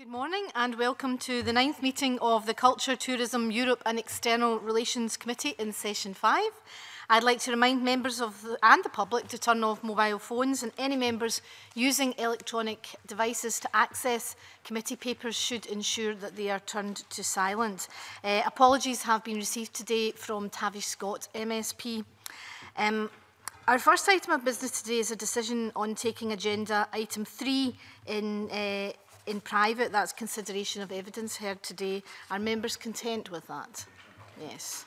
Good morning and welcome to the ninth meeting of the Culture, Tourism, Europe and External Relations Committee in Session 5. I'd like to remind members of the, and the public to turn off mobile phones and any members using electronic devices to access committee papers should ensure that they are turned to silent. Uh, apologies have been received today from Tavish Scott, MSP. Um, our first item of business today is a decision on taking agenda item 3 in uh, in private, that's consideration of evidence heard today. Are members content with that? Yes.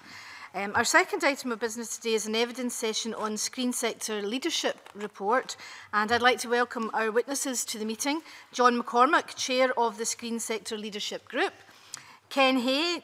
Um, our second item of business today is an evidence session on Screen Sector Leadership Report. And I'd like to welcome our witnesses to the meeting. John McCormack, Chair of the Screen Sector Leadership Group. Ken Hay,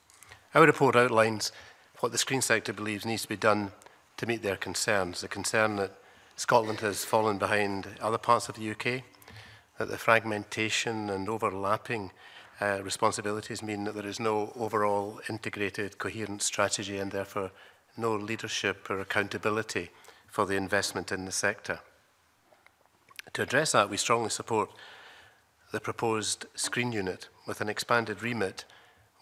our report outlines what the screen sector believes needs to be done to meet their concerns, the concern that Scotland has fallen behind other parts of the UK, that the fragmentation and overlapping uh, responsibilities mean that there is no overall integrated coherent strategy and therefore no leadership or accountability for the investment in the sector. To address that, we strongly support the proposed screen unit with an expanded remit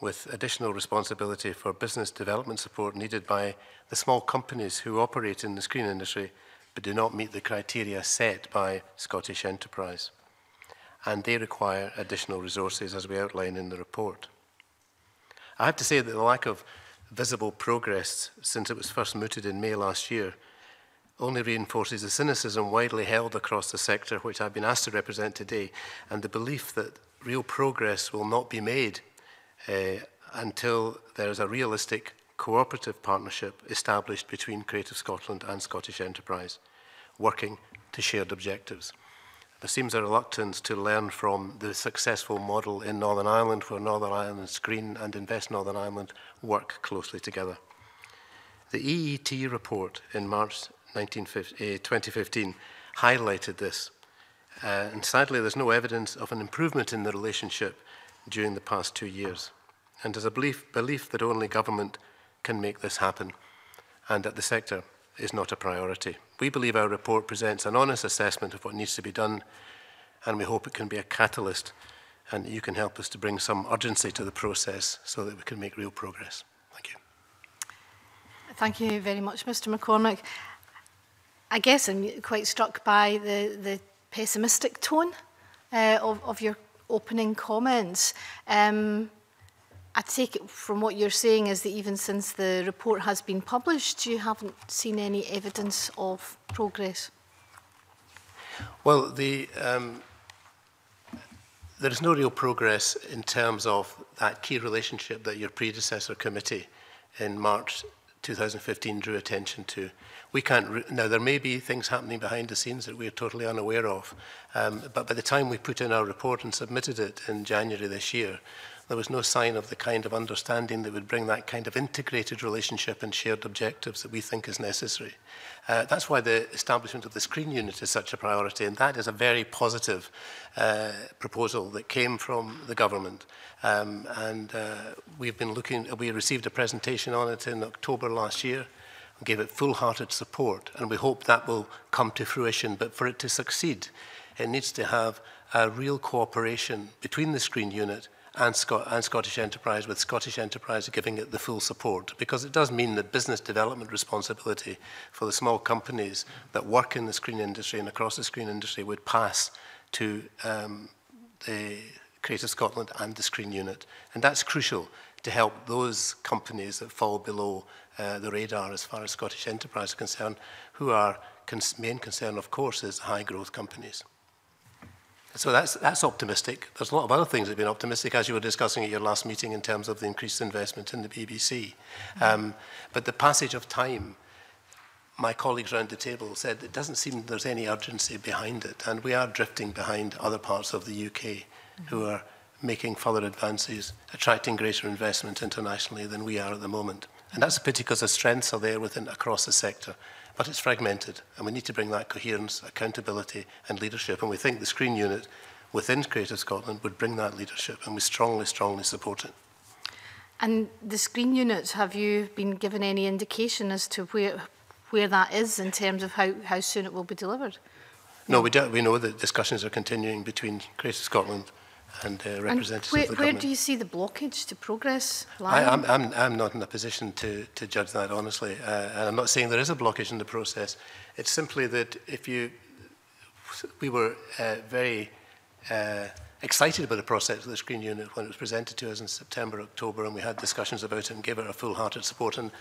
with additional responsibility for business development support needed by the small companies who operate in the screen industry but do not meet the criteria set by Scottish Enterprise and they require additional resources as we outline in the report. I have to say that the lack of visible progress since it was first mooted in May last year only reinforces the cynicism widely held across the sector, which I've been asked to represent today, and the belief that real progress will not be made uh, until there is a realistic cooperative partnership established between Creative Scotland and Scottish Enterprise, working to shared objectives. There seems a reluctance to learn from the successful model in Northern Ireland, where Northern Ireland Screen and Invest Northern Ireland work closely together. The EET report in March 2015 eh, highlighted this, uh, and sadly, there's no evidence of an improvement in the relationship during the past two years. And there's a belief, belief that only government can make this happen, and that the sector is not a priority. We believe our report presents an honest assessment of what needs to be done, and we hope it can be a catalyst and you can help us to bring some urgency to the process so that we can make real progress. Thank you. Thank you very much, Mr McCormick. I guess I'm quite struck by the, the pessimistic tone uh, of, of your opening comments. Um, I take it from what you're saying is that even since the report has been published, you haven't seen any evidence of progress. Well, the, um, there is no real progress in terms of that key relationship that your predecessor committee in March 2015 drew attention to. We can't now there may be things happening behind the scenes that we are totally unaware of, um, but by the time we put in our report and submitted it in January this year, there was no sign of the kind of understanding that would bring that kind of integrated relationship and shared objectives that we think is necessary. Uh, that's why the establishment of the screen unit is such a priority, and that is a very positive uh, proposal that came from the government. Um, and uh, we've been looking, we received a presentation on it in October last year and gave it full-hearted support, and we hope that will come to fruition. But for it to succeed, it needs to have a real cooperation between the screen unit and, Scot and Scottish Enterprise, with Scottish Enterprise giving it the full support, because it does mean that business development responsibility for the small companies that work in the screen industry and across the screen industry would pass to um, the Creative Scotland and the screen unit. And that's crucial to help those companies that fall below uh, the radar as far as Scottish Enterprise is concerned, who are cons main concern, of course, is high growth companies. So that's, that's optimistic. There's a lot of other things that have been optimistic, as you were discussing at your last meeting in terms of the increased investment in the BBC. Mm-hmm. Um, but the passage of time, my colleagues around the table said it doesn't seem there's any urgency behind it. And we are drifting behind other parts of the UK mm-hmm. who are making further advances, attracting greater investment internationally than we are at the moment. And that's a pity because the strengths are there within across the sector but it's fragmented, and we need to bring that coherence, accountability, and leadership. And we think the screen unit within Creative Scotland would bring that leadership, and we strongly, strongly support it. And the screen units, have you been given any indication as to where where that is in terms of how, how soon it will be delivered? No, we, don't, we know that discussions are continuing between Creative Scotland and uh, representatives and where, of the where government. Where do you see the blockage to progress lying? I, I'm, I'm, I'm not in a position to, to judge that, honestly. Uh, and I'm not saying there is a blockage in the process. It's simply that if you... We were uh, very uh, excited about the process of the screen unit when it was presented to us in September, October, and we had discussions about it and gave it our full-hearted support and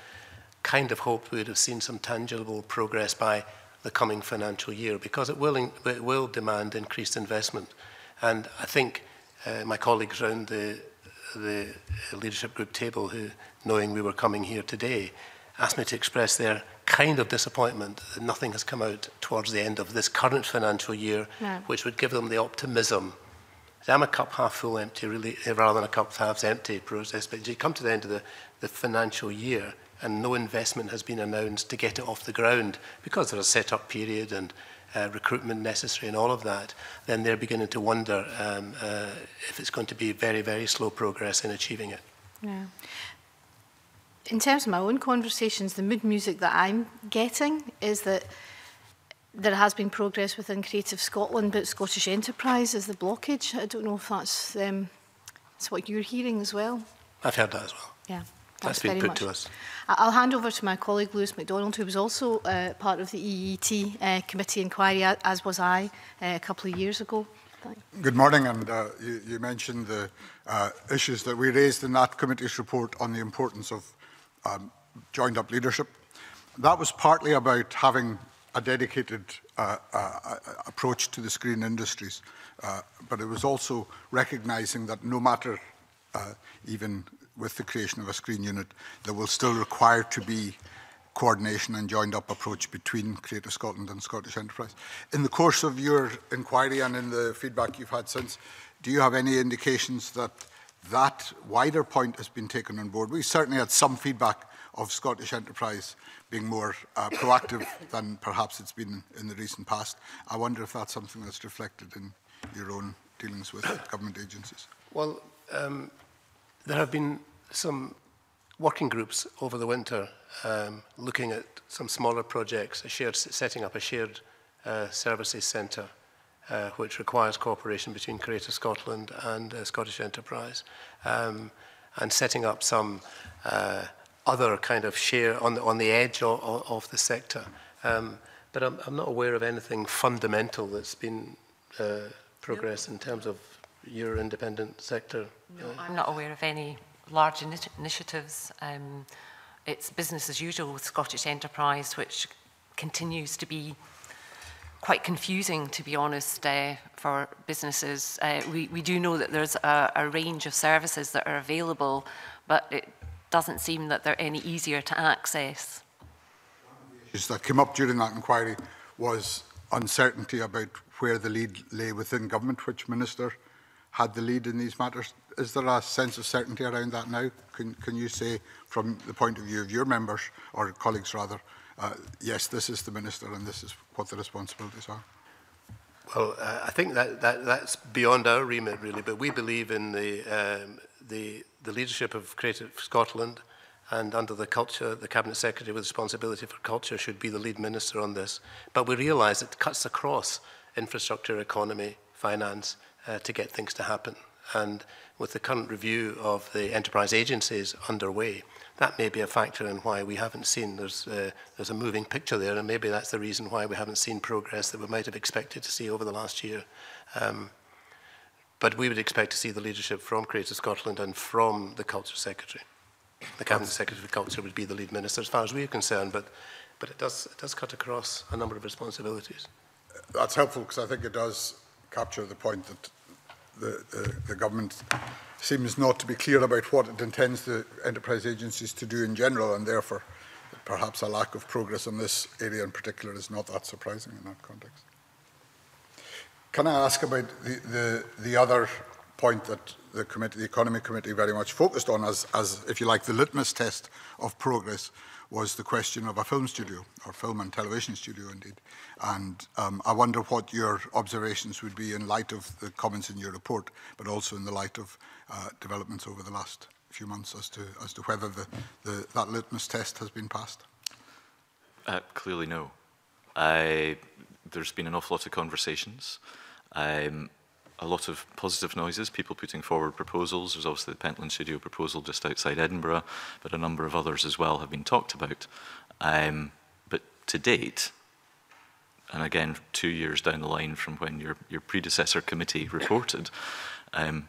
kind of hoped we would have seen some tangible progress by the coming financial year because it will, in, it will demand increased investment. And I think uh, my colleagues around the, the leadership group table who, knowing we were coming here today, asked me to express their kind of disappointment that nothing has come out towards the end of this current financial year, no. which would give them the optimism. So I'm a cup half full empty, really, eh, rather than a cup half empty process. But you come to the end of the, the financial year and no investment has been announced to get it off the ground because there's a set-up period and uh, recruitment necessary and all of that, then they're beginning to wonder um, uh, if it's going to be very, very slow progress in achieving it. Yeah. In terms of my own conversations, the mood music that I'm getting is that there has been progress within Creative Scotland, but Scottish Enterprise is the blockage. I don't know if that's, um, that's what you're hearing as well. I've heard that as well. Yeah. That's, that's been put much. to us. I'll hand over to my colleague Lewis MacDonald, who was also uh, part of the EET uh, committee inquiry, as was I, uh, a couple of years ago. Thanks. Good morning, and uh, you, you mentioned the uh, issues that we raised in that committee's report on the importance of um, joined-up leadership. That was partly about having a dedicated uh, uh, uh, approach to the screen industries, uh, but it was also recognising that no matter uh, even with the creation of a screen unit, there will still require to be coordination and joined up approach between Creative Scotland and Scottish Enterprise. In the course of your inquiry and in the feedback you've had since, do you have any indications that that wider point has been taken on board? We certainly had some feedback of Scottish Enterprise being more uh, proactive than perhaps it's been in the recent past. I wonder if that's something that's reflected in your own dealings with government agencies. Well, um, There have been some working groups over the winter um, looking at some smaller projects, a shared, setting up a shared uh, services centre, uh, which requires cooperation between Creative Scotland and uh, Scottish Enterprise, um, and setting up some uh, other kind of share on the, on the edge of, of the sector. Um, but I'm, I'm not aware of anything fundamental that's been uh, progress nope. in terms of your independent sector? No, uh, I'm not aware of any large ini initiatives. Um, it's business as usual with Scottish Enterprise, which continues to be quite confusing, to be honest, uh, for businesses. Uh, we, we do know that there's a, a range of services that are available, but it doesn't seem that they're any easier to access. issues that came up during that inquiry was uncertainty about where the lead lay within government, which Minister had the lead in these matters. Is there a sense of certainty around that now? Can, can you say, from the point of view of your members, or colleagues rather, uh, yes, this is the minister and this is what the responsibilities are? Well, uh, I think that, that that's beyond our remit, really, but we believe in the, um, the, the leadership of Creative Scotland and under the culture, the Cabinet Secretary with responsibility for culture should be the lead minister on this. But we realize it cuts across infrastructure, economy, finance, uh, to get things to happen. And with the current review of the enterprise agencies underway, that may be a factor in why we haven't seen, there's, uh, there's a moving picture there, and maybe that's the reason why we haven't seen progress that we might have expected to see over the last year. Um, but we would expect to see the leadership from Creative Scotland and from the Culture Secretary. The Cabinet Secretary for Culture would be the lead minister as far as we are concerned, but, but it, does, it does cut across a number of responsibilities. That's helpful because I think it does capture the point that the, the, the government seems not to be clear about what it intends the enterprise agencies to do in general, and therefore perhaps a lack of progress in this area in particular is not that surprising in that context. Can I ask about the, the, the other point that the, committee, the Economy Committee very much focused on as, as, if you like, the litmus test of progress, was the question of a film studio, or film and television studio indeed. And um, I wonder what your observations would be in light of the comments in your report, but also in the light of uh, developments over the last few months as to, as to whether the, the, that litmus test has been passed. Uh, clearly no. I, there's been an awful lot of conversations. Um, a lot of positive noises, people putting forward proposals. There's obviously the Pentland Studio proposal just outside Edinburgh, but a number of others as well have been talked about. Um, but to date, and again, two years down the line from when your, your predecessor committee reported, um,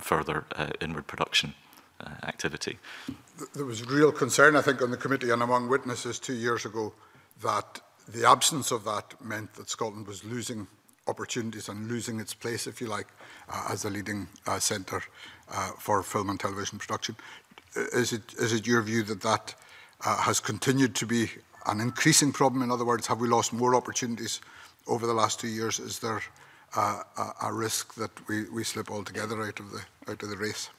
further uh, inward production uh, activity. There was real concern, I think, on the committee and among witnesses two years ago that the absence of that meant that Scotland was losing opportunities and losing its place, if you like, uh, as a leading uh, centre uh, for film and television production. Uh, is it, is it your view that that uh, has continued to be an increasing problem? In other words, have we lost more opportunities over the last two years? Is there a, a risk that we, we slip altogether out of the, out of the race?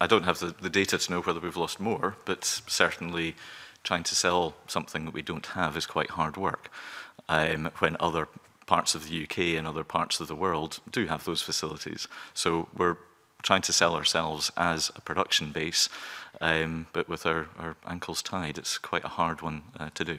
I don't have the, the data to know whether we've lost more, but certainly trying to sell something that we don't have is quite hard work. Um, when other parts of the UK and other parts of the world do have those facilities. So we're trying to sell ourselves as a production base, um, but with our, our ankles tied, it's quite a hard one uh, to do.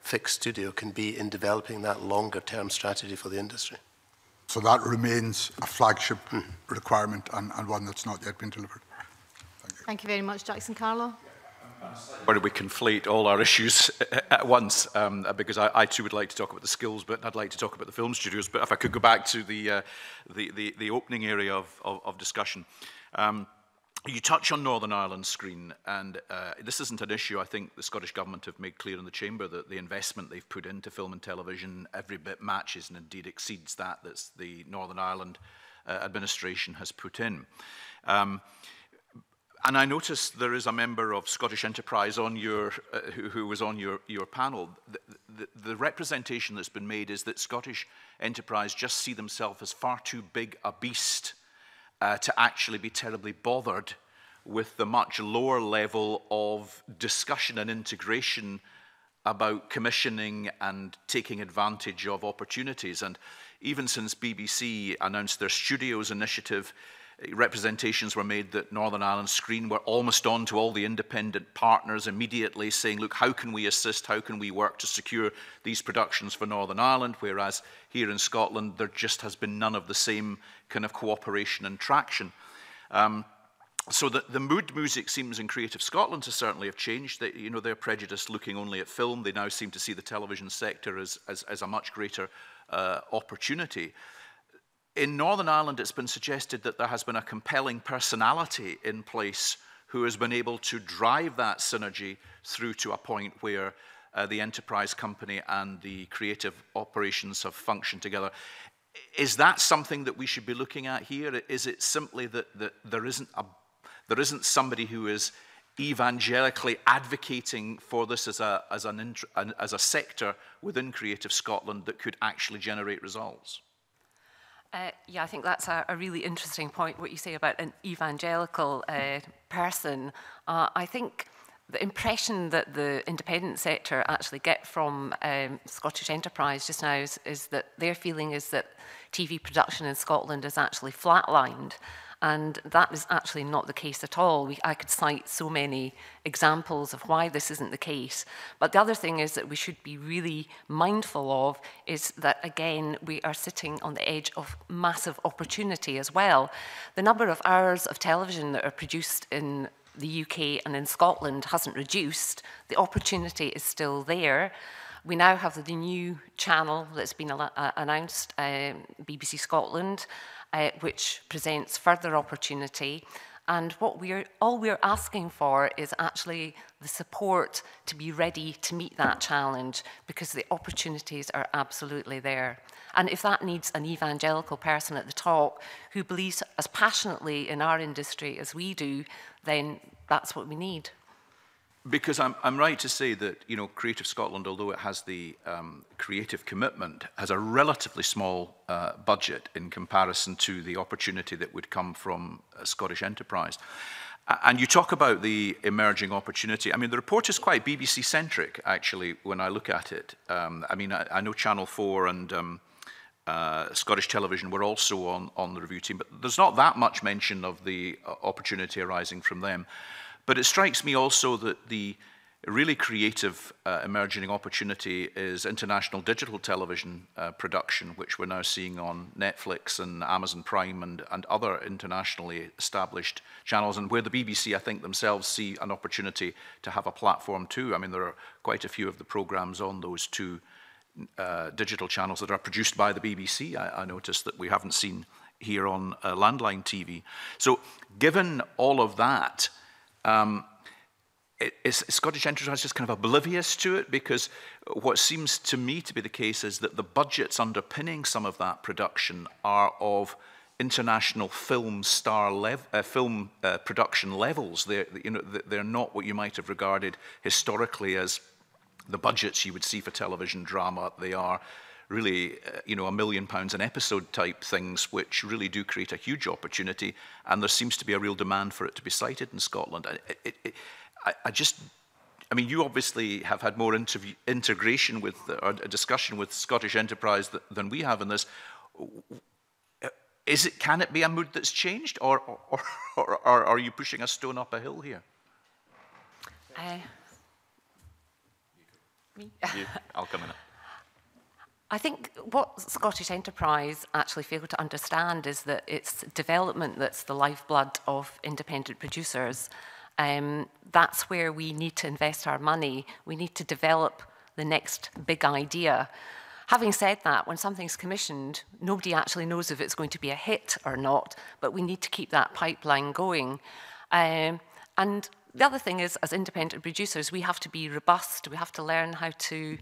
fixed studio can be in developing that longer term strategy for the industry. So that remains a flagship mm. requirement and, and one that's not yet been delivered. Thank you. Thank you very much, Jackson Carlo. Or we conflate all our issues at once, um, uh, because I, I too would like to talk about the skills, but I'd like to talk about the film studios. But if I could go back to the uh, the, the, the opening area of, of, of discussion. Um, You touch on Northern Ireland screen, and uh, this isn't an issue. I think the Scottish Government have made clear in the Chamber that the investment they've put into film and television every bit matches and indeed exceeds that that the Northern Ireland uh, administration has put in. Um, uh, And I noticed there is a member of Scottish Enterprise on your, uh, who, who was on your, your panel. The, the, the representation that's been made is that Scottish Enterprise just see themselves as far too big a beast uh, to actually be terribly bothered with the much lower level of discussion and integration about commissioning and taking advantage of opportunities. And even since BBC announced their studios initiative, representations were made that Northern Ireland Screen were almost on to all the independent partners immediately saying, look, how can we assist, how can we work to secure these productions for Northern Ireland, whereas here in Scotland there just has been none of the same kind of cooperation and traction. Um, so the, the mood music seems in Creative Scotland to certainly have changed. They, you know, they're prejudiced looking only at film. They now seem to see the television sector as, as, as a much greater uh, opportunity. In Northern Ireland, it's been suggested that there has been a compelling personality in place who has been able to drive that synergy through to a point where uh, the enterprise company and the creative operations have functioned together. Is that something that we should be looking at here? Is it simply that, that there, isn't a, there isn't somebody who is evangelically advocating for this as a, as, an, as a sector within Creative Scotland that could actually generate results? Uh, yeah, I think that's a, a really interesting point, what you say about an evangelical uh, person. Uh, I think the impression that the independent sector actually get from um, Scottish Enterprise just now is, is that their feeling is that TV production in Scotland is actually flatlined. And that is actually not the case at all. We, I could cite so many examples of why this isn't the case. But the other thing is that we should be really mindful of is that, again, we are sitting on the edge of massive opportunity as well. The number of hours of television that are produced in the UK and in Scotland hasn't reduced. The opportunity is still there. We now have the new channel that's been announced, um, BBC Scotland, uh, which presents further opportunity. And what we're, all we're asking for is actually the support to be ready to meet that challenge because the opportunities are absolutely there. And if that needs an evangelical person at the top who believes as passionately in our industry as we do, then that's what we need because I'm, I'm right to say that you know Creative Scotland, although it has the um, creative commitment, has a relatively small uh, budget in comparison to the opportunity that would come from a uh, Scottish enterprise. And you talk about the emerging opportunity. I mean, the report is quite BBC-centric, actually, when I look at it. Um, I mean, I, I know Channel 4 and um, uh, Scottish Television were also on, on the review team, but there's not that much mention of the uh, opportunity arising from them. But it strikes me also that the really creative uh, emerging opportunity is international digital television uh, production, which we're now seeing on Netflix and Amazon Prime and, and other internationally established channels, and where the BBC, I think, themselves see an opportunity to have a platform too. I mean, there are quite a few of the programs on those two uh, digital channels that are produced by the BBC. I, I noticed that we haven't seen here on uh, landline TV. So, given all of that, Um, is Scottish Enterprise just kind of oblivious to it? Because what seems to me to be the case is that the budgets underpinning some of that production are of international film star lev uh, film uh, production levels. they you know, they're not what you might have regarded historically as the budgets you would see for television drama. They are really, uh, you know, a million pounds an episode type things, which really do create a huge opportunity. And there seems to be a real demand for it to be cited in Scotland. I, it, it, I, I just, I mean, you obviously have had more integration with, or a discussion with Scottish enterprise th than we have in this. Is it, can it be a mood that's changed, or, or, or, or are you pushing a stone up a hill here? I... Me? You, I'll come in. I think what Scottish Enterprise actually failed to understand is that it's development that's the lifeblood of independent producers. Um, that's where we need to invest our money. We need to develop the next big idea. Having said that, when something's commissioned, nobody actually knows if it's going to be a hit or not, but we need to keep that pipeline going. Um, and the other thing is, as independent producers, we have to be robust. We have to learn how to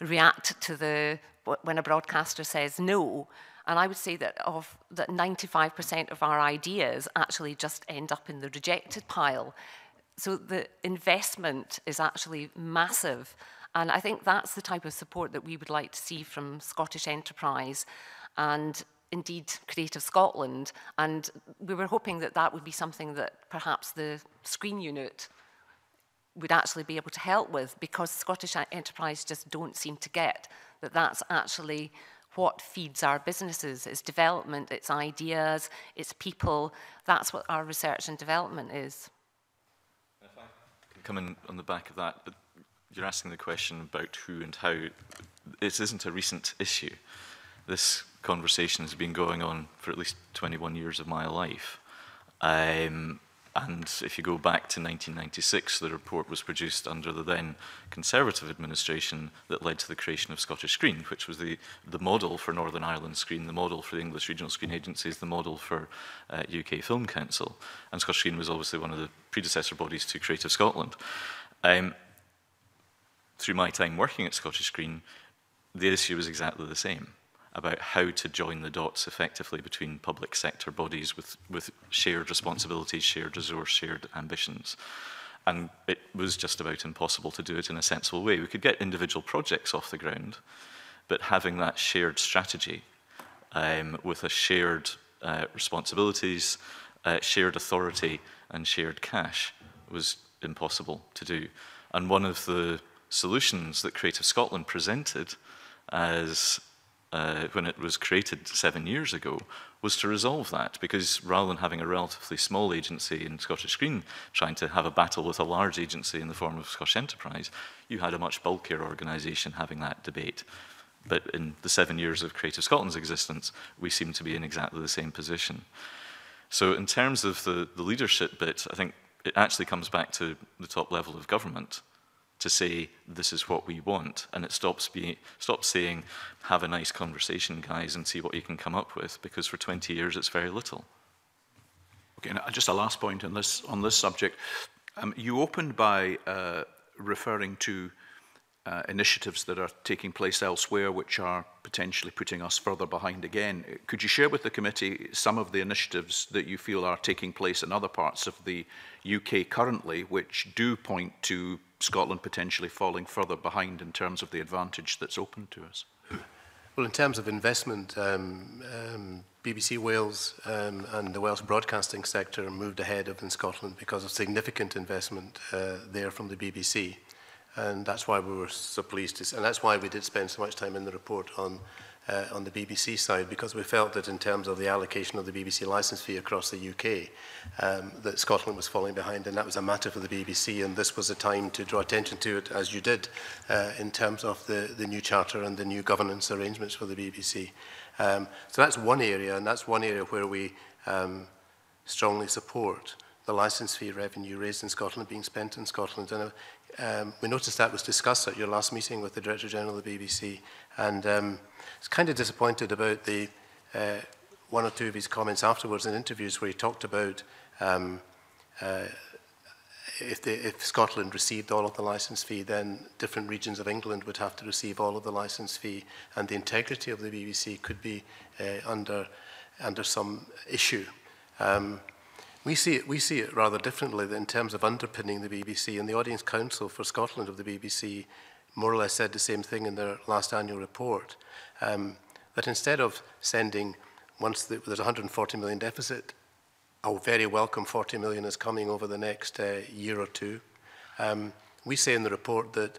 react to the when a broadcaster says no. And I would say that of that 95% of our ideas actually just end up in the rejected pile. So the investment is actually massive. And I think that's the type of support that we would like to see from Scottish enterprise and indeed Creative Scotland. And we were hoping that that would be something that perhaps the screen unit would actually be able to help with because Scottish enterprise just don't seem to get that that's actually what feeds our businesses. It's development, it's ideas, it's people. That's what our research and development is. If I can come in on the back of that, you're asking the question about who and how. This isn't a recent issue. This conversation has been going on for at least 21 years of my life. Um, And if you go back to 1996, the report was produced under the then Conservative administration that led to the creation of Scottish Screen, which was the, the model for Northern Ireland Screen, the model for the English Regional Screen Agencies, the model for uh, UK Film Council. And Scottish Screen was obviously one of the predecessor bodies to Creative Scotland. Um, through my time working at Scottish Screen, the issue was exactly the same about how to join the dots effectively between public sector bodies with, with shared responsibilities, shared resource, shared ambitions. And it was just about impossible to do it in a sensible way. We could get individual projects off the ground, but having that shared strategy um, with a shared uh, responsibilities, uh, shared authority and shared cash was impossible to do. And one of the solutions that Creative Scotland presented as Uh, when it was created seven years ago was to resolve that because rather than having a relatively small agency in Scottish Green trying to have a battle with a large agency in the form of Scottish Enterprise, you had a much bulkier organisation having that debate. But in the seven years of Creative Scotland's existence, we seem to be in exactly the same position. So in terms of the, the leadership bit, I think it actually comes back to the top level of government to say, this is what we want. And it stops, be, stops saying, have a nice conversation, guys, and see what you can come up with, because for 20 years it's very little. Okay, and uh, just a last point on this, on this subject. Um, you opened by uh, referring to uh, initiatives that are taking place elsewhere which are potentially putting us further behind again. Could you share with the committee some of the initiatives that you feel are taking place in other parts of the UK currently which do point to Scotland potentially falling further behind in terms of the advantage that's open to us? Well, in terms of investment, um, um, BBC Wales um, and the Welsh broadcasting sector moved ahead of in Scotland because of significant investment uh, there from the BBC. And that's why we were so pleased to, and that's why we did spend so much time in the report on uh, on the BBC side because we felt that in terms of the allocation of the BBC licence fee across the UK um, that Scotland was falling behind and that was a matter for the BBC and this was a time to draw attention to it as you did uh, in terms of the, the new charter and the new governance arrangements for the BBC. Um, so that's one area and that's one area where we um, strongly support the licence fee revenue raised in Scotland being spent in Scotland. And uh, um, we noticed that was discussed at your last meeting with the Director General of the BBC and um, was kind of disappointed about the uh, one or two of his comments afterwards in interviews where he talked about um, uh, if, the, if Scotland received all of the license fee, then different regions of England would have to receive all of the license fee, and the integrity of the BBC could be uh, under under some issue. Um, we see it we see it rather differently in terms of underpinning the BBC, and the Audience Council for Scotland of the BBC more or less said the same thing in their last annual report um, that instead of sending, once the, there's a 140 million deficit, a very welcome 40 million is coming over the next uh, year or two. Um, we say in the report that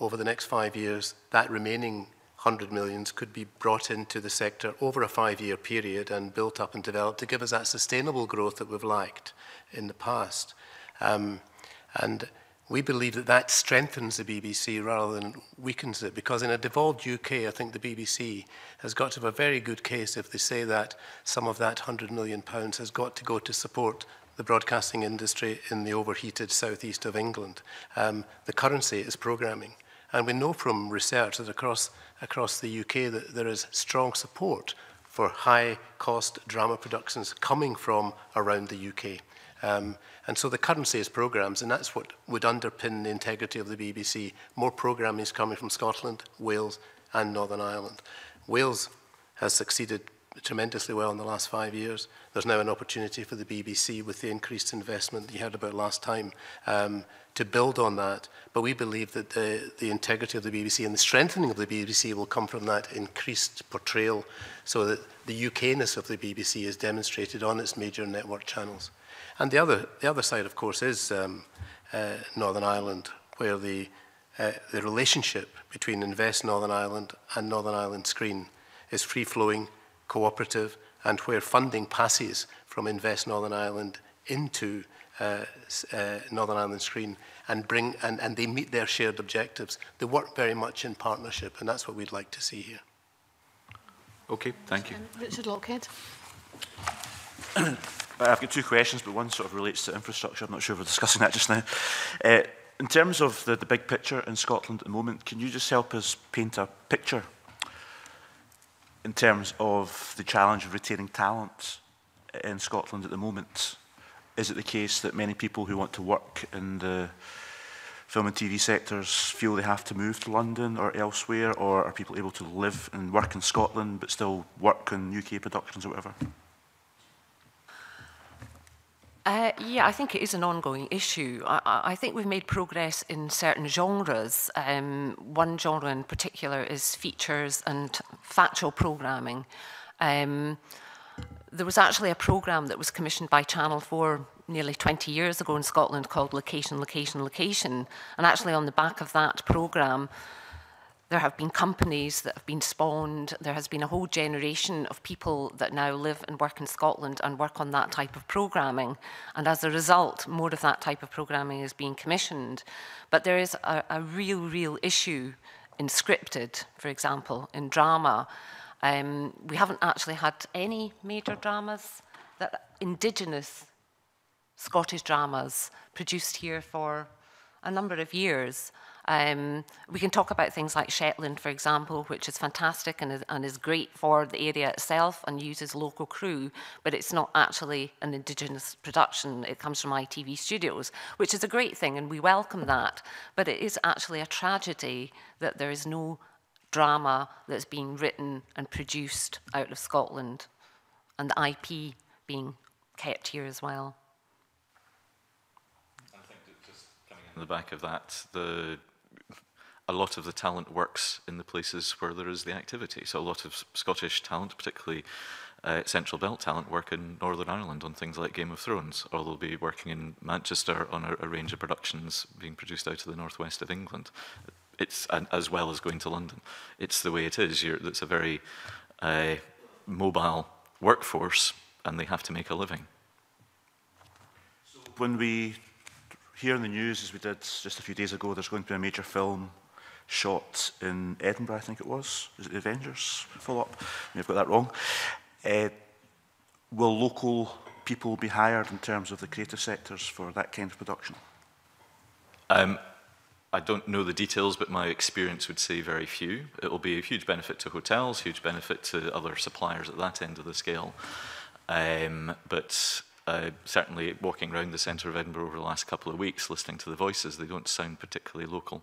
over the next five years, that remaining 100 millions could be brought into the sector over a five-year period and built up and developed to give us that sustainable growth that we've liked in the past. Um, and we believe that that strengthens the BBC rather than weakens it, because in a devolved UK, I think the BBC has got to have a very good case if they say that some of that £100 million has got to go to support the broadcasting industry in the overheated southeast of England. Um, the currency is programming. And we know from research that across, across the UK that there is strong support for high-cost drama productions coming from around the UK. Um, And so the currency is programmes, and that's what would underpin the integrity of the BBC. More programming is coming from Scotland, Wales and Northern Ireland. Wales has succeeded tremendously well in the last five years. There's now an opportunity for the BBC with the increased investment that you heard about last time um, to build on that. But we believe that the, the integrity of the BBC and the strengthening of the BBC will come from that increased portrayal so that the UK-ness of the BBC is demonstrated on its major network channels. And the other, the other side, of course, is um, uh, Northern Ireland, where the, uh, the relationship between Invest Northern Ireland and Northern Ireland Screen is free-flowing, cooperative, and where funding passes from Invest Northern Ireland into uh, uh, Northern Ireland Screen and bring and, and they meet their shared objectives. They work very much in partnership, and that's what we'd like to see here. Okay, thank you. Richard Lockhead. I've got two questions, but one sort of relates to infrastructure. I'm not sure we're discussing that just now. Uh, in terms of the, the big picture in Scotland at the moment, can you just help us paint a picture in terms of the challenge of retaining talent in Scotland at the moment? Is it the case that many people who want to work in the film and TV sectors feel they have to move to London or elsewhere, or are people able to live and work in Scotland but still work in UK productions or whatever? Uh, yeah, I think it is an ongoing issue. I, I think we've made progress in certain genres. Um, one genre in particular is features and factual programming. Um, there was actually a program that was commissioned by Channel 4 nearly 20 years ago in Scotland called Location, Location, Location. And actually on the back of that program, There have been companies that have been spawned. There has been a whole generation of people that now live and work in Scotland and work on that type of programming. And as a result, more of that type of programming is being commissioned. But there is a, a real, real issue in scripted, for example, in drama. Um, we haven't actually had any major dramas that indigenous Scottish dramas produced here for a number of years. Um, we can talk about things like Shetland, for example, which is fantastic and is, and is great for the area itself and uses local crew, but it's not actually an indigenous production. It comes from ITV Studios, which is a great thing and we welcome that. But it is actually a tragedy that there is no drama that's being written and produced out of Scotland and the IP being kept here as well. I think that just coming in the back of that, the a lot of the talent works in the places where there is the activity. So a lot of Scottish talent, particularly uh, Central Belt talent, work in Northern Ireland on things like Game of Thrones, or they'll be working in Manchester on a, a range of productions being produced out of the northwest of England. It's an, as well as going to London. It's the way it is. You're, it's a very uh, mobile workforce, and they have to make a living. So when we hear in the news, as we did just a few days ago, there's going to be a major film shot in Edinburgh, I think it was. Is it the Avengers follow-up? Maybe I've got that wrong. Uh, will local people be hired in terms of the creative sectors for that kind of production? Um, I don't know the details, but my experience would say very few. It will be a huge benefit to hotels, huge benefit to other suppliers at that end of the scale. Um, but uh, certainly walking around the centre of Edinburgh over the last couple of weeks, listening to the voices, they don't sound particularly local.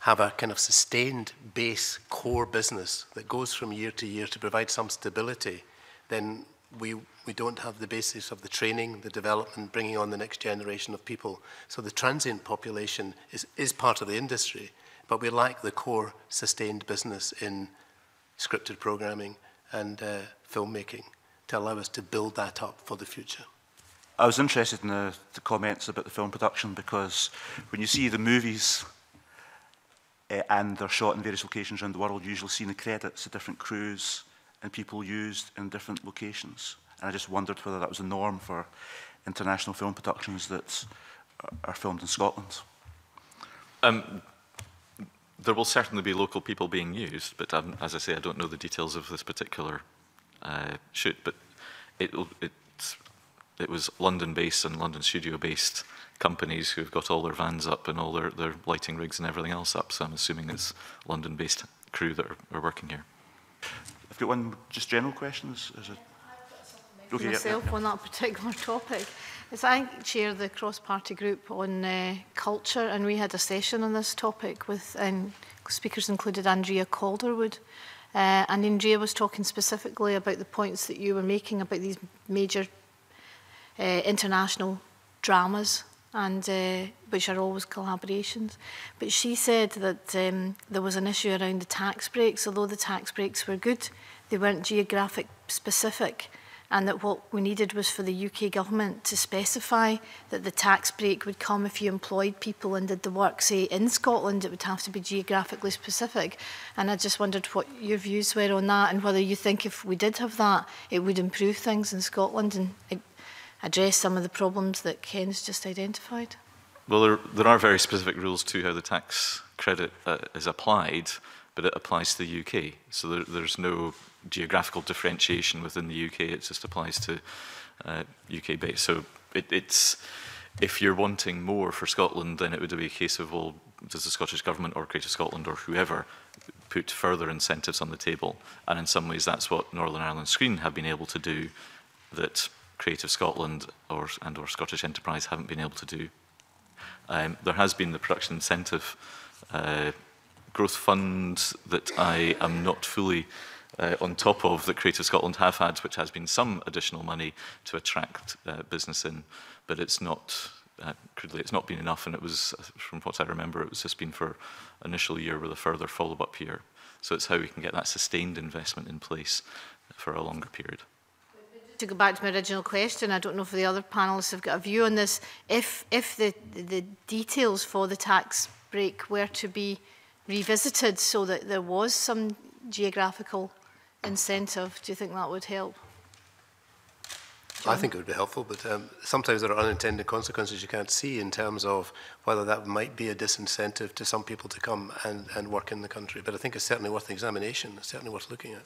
have a kind of sustained base core business that goes from year to year to provide some stability, then we, we don't have the basis of the training, the development, bringing on the next generation of people. So the transient population is, is part of the industry, but we lack the core sustained business in scripted programming and uh, filmmaking to allow us to build that up for the future. I was interested in the, the comments about the film production because when you see the movies uh, and they're shot in various locations around the world, you usually see in the credits the different crews and people used in different locations. And I just wondered whether that was a norm for international film productions that are filmed in Scotland. Um, there will certainly be local people being used, but um, as I say, I don't know the details of this particular uh, shoot, but it, it, it was London-based and London studio-based companies who've got all their vans up and all their, their lighting rigs and everything else up, so I'm assuming it's London-based crew that are, are working here. I've got one just general question. Is, is it? Okay, myself yeah, yeah. on that particular topic is I chair the cross-party group on uh, culture and we had a session on this topic with um, speakers included Andrea Calderwood uh, and Andrea was talking specifically about the points that you were making about these major uh, international dramas and uh, which are always collaborations. But she said that um, there was an issue around the tax breaks. Although the tax breaks were good, they weren't geographic specific and that what we needed was for the UK government to specify that the tax break would come if you employed people and did the work, say, in Scotland, it would have to be geographically specific. And I just wondered what your views were on that and whether you think if we did have that, it would improve things in Scotland and uh, address some of the problems that Ken's just identified. Well, there, there are very specific rules to how the tax credit uh, is applied, but it applies to the UK. So there, there's no geographical differentiation within the UK. It just applies to uh, UK based. So it, it's if you're wanting more for Scotland, then it would be a case of well, does the Scottish government or Creative Scotland or whoever put further incentives on the table? And in some ways, that's what Northern Ireland Screen have been able to do that Creative Scotland or and or Scottish Enterprise haven't been able to do Um, there has been the production incentive uh, growth fund that I am not fully uh, on top of that Creative Scotland have had, which has been some additional money to attract uh, business in, but it's not uh, crudely, it's not been enough, and it was, from what I remember, it was just been for initial year with a further follow-up year. So it's how we can get that sustained investment in place for a longer period to go back to my original question, I don't know if the other panelists have got a view on this, if, if the, the details for the tax break were to be revisited so that there was some geographical incentive, do you think that would help? John? I think it would be helpful, but um, sometimes there are unintended consequences you can't see in terms of whether that might be a disincentive to some people to come and, and work in the country. But I think it's certainly worth examination, it's certainly worth looking at.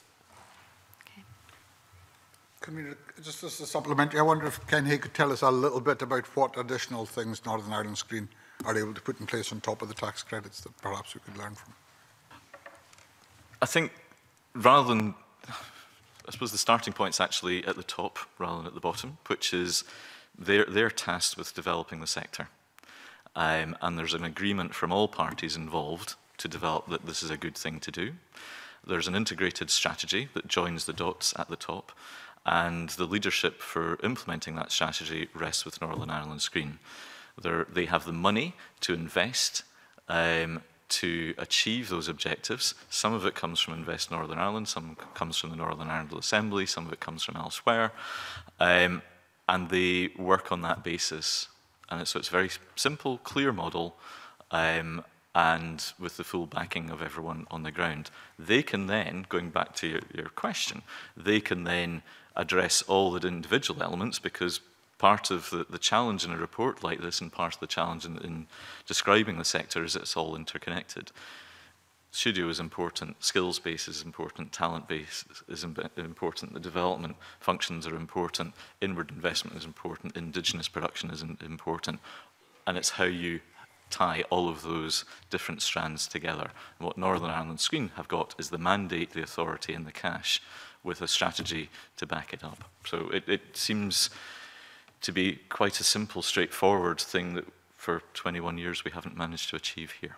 just as a supplementary, I wonder if Ken Hay could tell us a little bit about what additional things Northern Ireland Green are able to put in place on top of the tax credits that perhaps we could learn from. I think rather than, I suppose the starting point is actually at the top rather than at the bottom, which is they're, they're tasked with developing the sector. Um, and there's an agreement from all parties involved to develop that this is a good thing to do. There's an integrated strategy that joins the dots at the top. and the leadership for implementing that strategy rests with Northern Ireland Screen. They're, they have the money to invest um, to achieve those objectives. Some of it comes from Invest Northern Ireland, some comes from the Northern Ireland Assembly, some of it comes from elsewhere. Um, and they work on that basis. And it, so it's a very simple, clear model um, and with the full backing of everyone on the ground. They can then, going back to your, your question, they can then address all the individual elements because part of the, the challenge in a report like this and part of the challenge in, in describing the sector is it's all interconnected. Studio is important, skills base is important, talent base is Im important, the development functions are important, inward investment is important, indigenous production is important, and it's how you tie all of those different strands together. And what Northern Ireland Screen have got is the mandate, the authority and the cash with a strategy to back it up. So it, it seems to be quite a simple, straightforward thing that for 21 years we haven't managed to achieve here.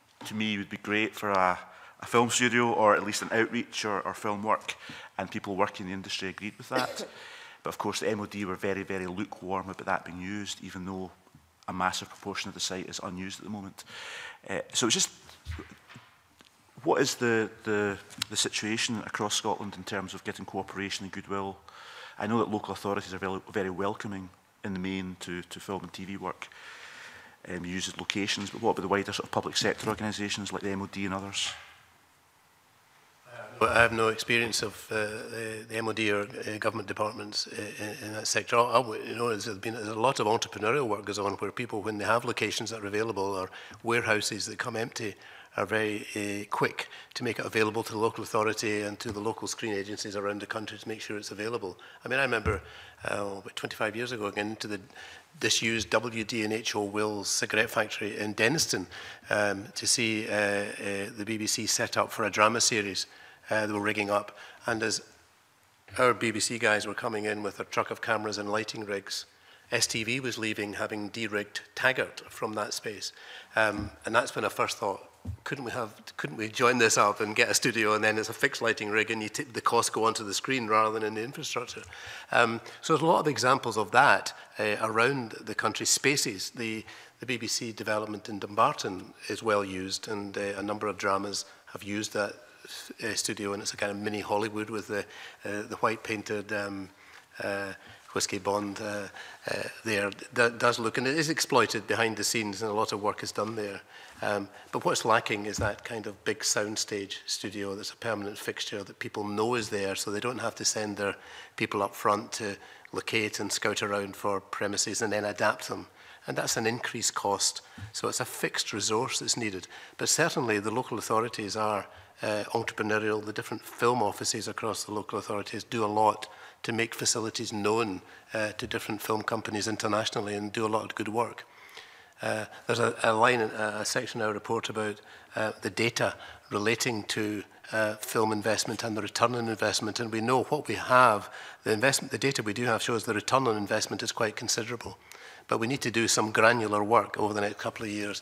to me would be great for a, a film studio or at least an outreach or, or film work. And people working in the industry agreed with that. but of course, the MOD were very, very lukewarm about that being used, even though a massive proportion of the site is unused at the moment. Uh, so it's just what is the, the, the situation across Scotland in terms of getting cooperation and goodwill? I know that local authorities are very, very welcoming in the main to, to film and TV work. Um, uses locations, but what about the wider sort of public sector organisations like the MOD and others? Uh, I have no experience of uh, the, the MOD or uh, government departments in, uh, uh, in that sector. I, you know, there's been there's a lot of entrepreneurial work goes on where people, when they have locations that are available or warehouses that come empty, are very uh, quick to make it available to the local authority and to the local screen agencies around the country to make sure it's available. I mean, I remember uh, about 25 years ago again, to the disused WDNHO Wills cigarette factory in Deniston um, to see uh, uh, the BBC set up for a drama series uh, they were rigging up. And as our BBC guys were coming in with a truck of cameras and lighting rigs, STV was leaving having derigged Taggart from that space. Um, and that's when I first thought, couldn't we have couldn't we join this up and get a studio and then it's a fixed lighting rig and you tip the cost go onto the screen rather than in the infrastructure um, so there's a lot of examples of that uh, around the country spaces the the BBC development in Dumbarton is well used and uh, a number of dramas have used that uh, studio and it's a kind of mini Hollywood with the uh, the white painted um, uh, Whiskey Bond uh, uh, there that does look and it is exploited behind the scenes and a lot of work is done there Um, but what's lacking is that kind of big soundstage studio that's a permanent fixture that people know is there so they don't have to send their people up front to locate and scout around for premises and then adapt them. And that's an increased cost. So it's a fixed resource that's needed. But certainly the local authorities are uh, entrepreneurial. The different film offices across the local authorities do a lot to make facilities known uh, to different film companies internationally and do a lot of good work. Uh, there's a, a line, a, a section in our report about uh, the data relating to uh, film investment and the return on investment. And we know what we have, the investment, the data we do have shows the return on investment is quite considerable. But we need to do some granular work over the next couple of years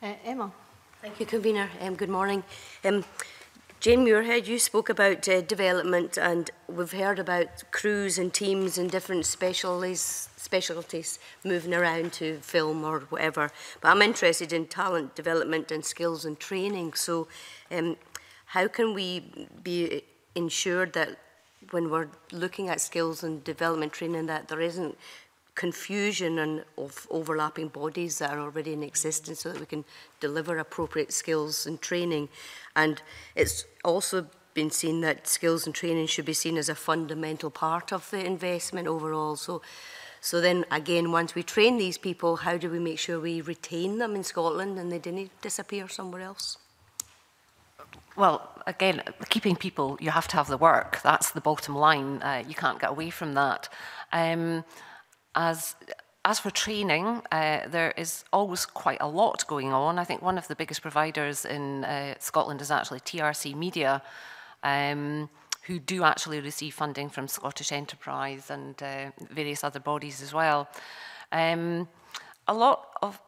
Uh, Emma. Thank you, Convener. Um, good morning. Um, Jane Muirhead, you spoke about uh, development, and we've heard about crews and teams and different specialties, specialties moving around to film or whatever. But I'm interested in talent development and skills and training. So, um, how can we be ensured that when we're looking at skills and development training, that there isn't confusion and of overlapping bodies that are already in existence so that we can deliver appropriate skills and training. And it's also been seen that skills and training should be seen as a fundamental part of the investment overall. So So then again, once we train these people, how do we make sure we retain them in Scotland and they didn't disappear somewhere else? Well, again, keeping people, you have to have the work. That's the bottom line. Uh, you can't get away from that. Um, As as for training, uh, there is always quite a lot going on. I think one of the biggest providers in uh, Scotland is actually TRC Media, um, who do actually receive funding from Scottish Enterprise and uh, various other bodies as well. Um, a lot of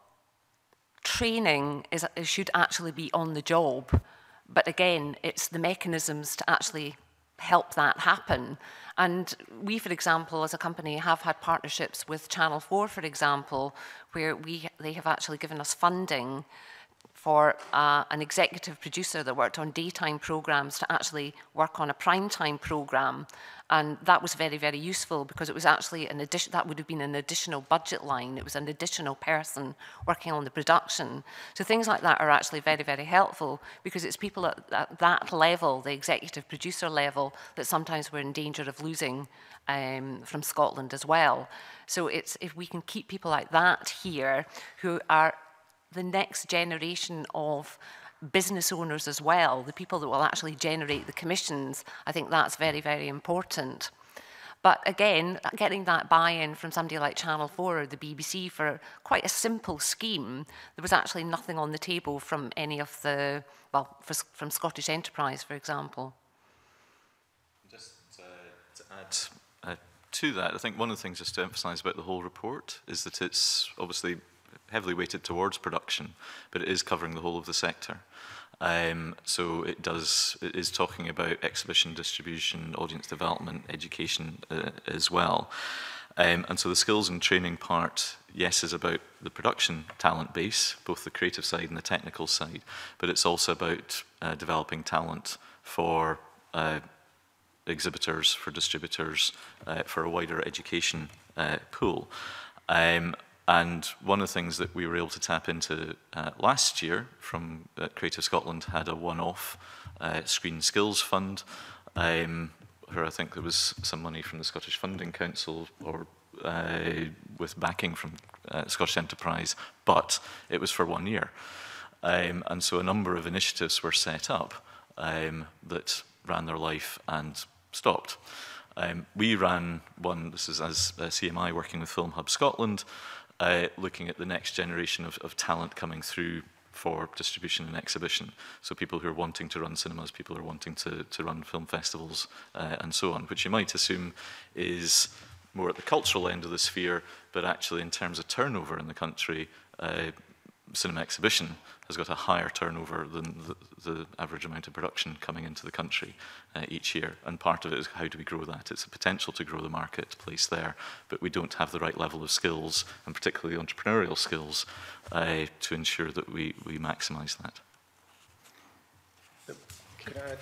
training is, should actually be on the job, but again, it's the mechanisms to actually help that happen. And we, for example, as a company, have had partnerships with Channel 4, for example, where we, they have actually given us funding for uh, an executive producer that worked on daytime programs to actually work on a primetime program. And that was very, very useful because it was actually an addition, that would have been an additional budget line. It was an additional person working on the production. So things like that are actually very, very helpful because it's people at, at that level, the executive producer level, that sometimes we're in danger of losing um, from Scotland as well. So it's if we can keep people like that here who are the next generation of business owners as well, the people that will actually generate the commissions, I think that's very, very important. But again, getting that buy-in from somebody like Channel 4 or the BBC for quite a simple scheme, there was actually nothing on the table from any of the, well, for, from Scottish Enterprise, for example. Just uh, to add uh, to that, I think one of the things just to emphasise about the whole report is that it's obviously heavily weighted towards production, but it is covering the whole of the sector. Um, so it does it is talking about exhibition distribution, audience development, education uh, as well. Um, and so the skills and training part, yes, is about the production talent base, both the creative side and the technical side, but it's also about uh, developing talent for uh, exhibitors, for distributors, uh, for a wider education uh, pool. Um, And one of the things that we were able to tap into uh, last year from uh, Creative Scotland had a one-off uh, Screen Skills Fund, um, where I think there was some money from the Scottish Funding Council or uh, with backing from uh, Scottish Enterprise, but it was for one year. Um, and so a number of initiatives were set up um, that ran their life and stopped. Um, we ran one, this is as uh, CMI working with Film Hub Scotland, uh, looking at the next generation of, of talent coming through for distribution and exhibition. So people who are wanting to run cinemas, people who are wanting to, to run film festivals uh, and so on, which you might assume is more at the cultural end of the sphere, but actually in terms of turnover in the country, uh, cinema exhibition has got a higher turnover than the, the average amount of production coming into the country uh, each year. And part of it is how do we grow that? It's a potential to grow the marketplace there, but we don't have the right level of skills, and particularly entrepreneurial skills, uh, to ensure that we, we maximize that. Can I add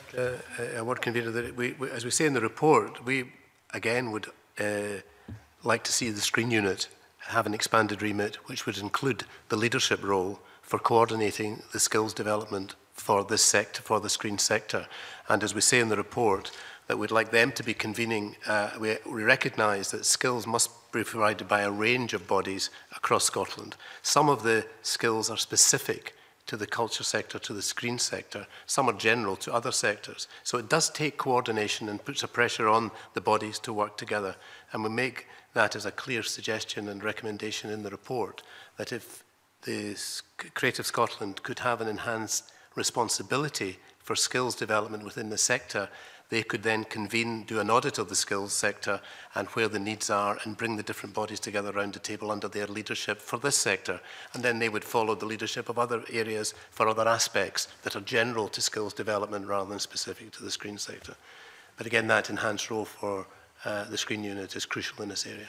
uh, a word, convener, that we, we, as we say in the report, we again would uh, like to see the screen unit have an expanded remit which would include the leadership role for coordinating the skills development for this sector, for the screen sector. And as we say in the report, that we'd like them to be convening, uh, we, we recognise that skills must be provided by a range of bodies across Scotland. Some of the skills are specific to the culture sector, to the screen sector. Some are general to other sectors. So it does take coordination and puts a pressure on the bodies to work together. And we make that as a clear suggestion and recommendation in the report that if the Creative Scotland could have an enhanced responsibility for skills development within the sector they could then convene, do an audit of the skills sector and where the needs are and bring the different bodies together around the table under their leadership for this sector. And then they would follow the leadership of other areas for other aspects that are general to skills development rather than specific to the screen sector. But again, that enhanced role for uh, the screen unit is crucial in this area.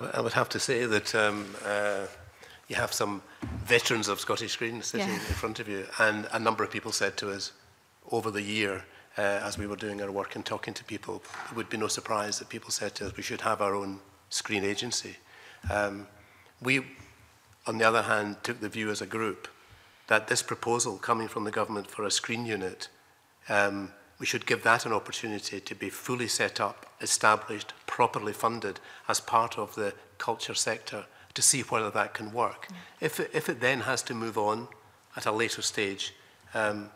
Well, I would have to say that um, uh, you have some veterans of Scottish Screen sitting yeah. in front of you, and a number of people said to us over the year uh, as we were doing our work and talking to people, it would be no surprise that people said to us we should have our own screen agency. Um, we, on the other hand, took the view as a group that this proposal coming from the government for a screen unit, um, we should give that an opportunity to be fully set up, established, properly funded as part of the culture sector to see whether that can work. Yeah. If, it, if it then has to move on at a later stage, um,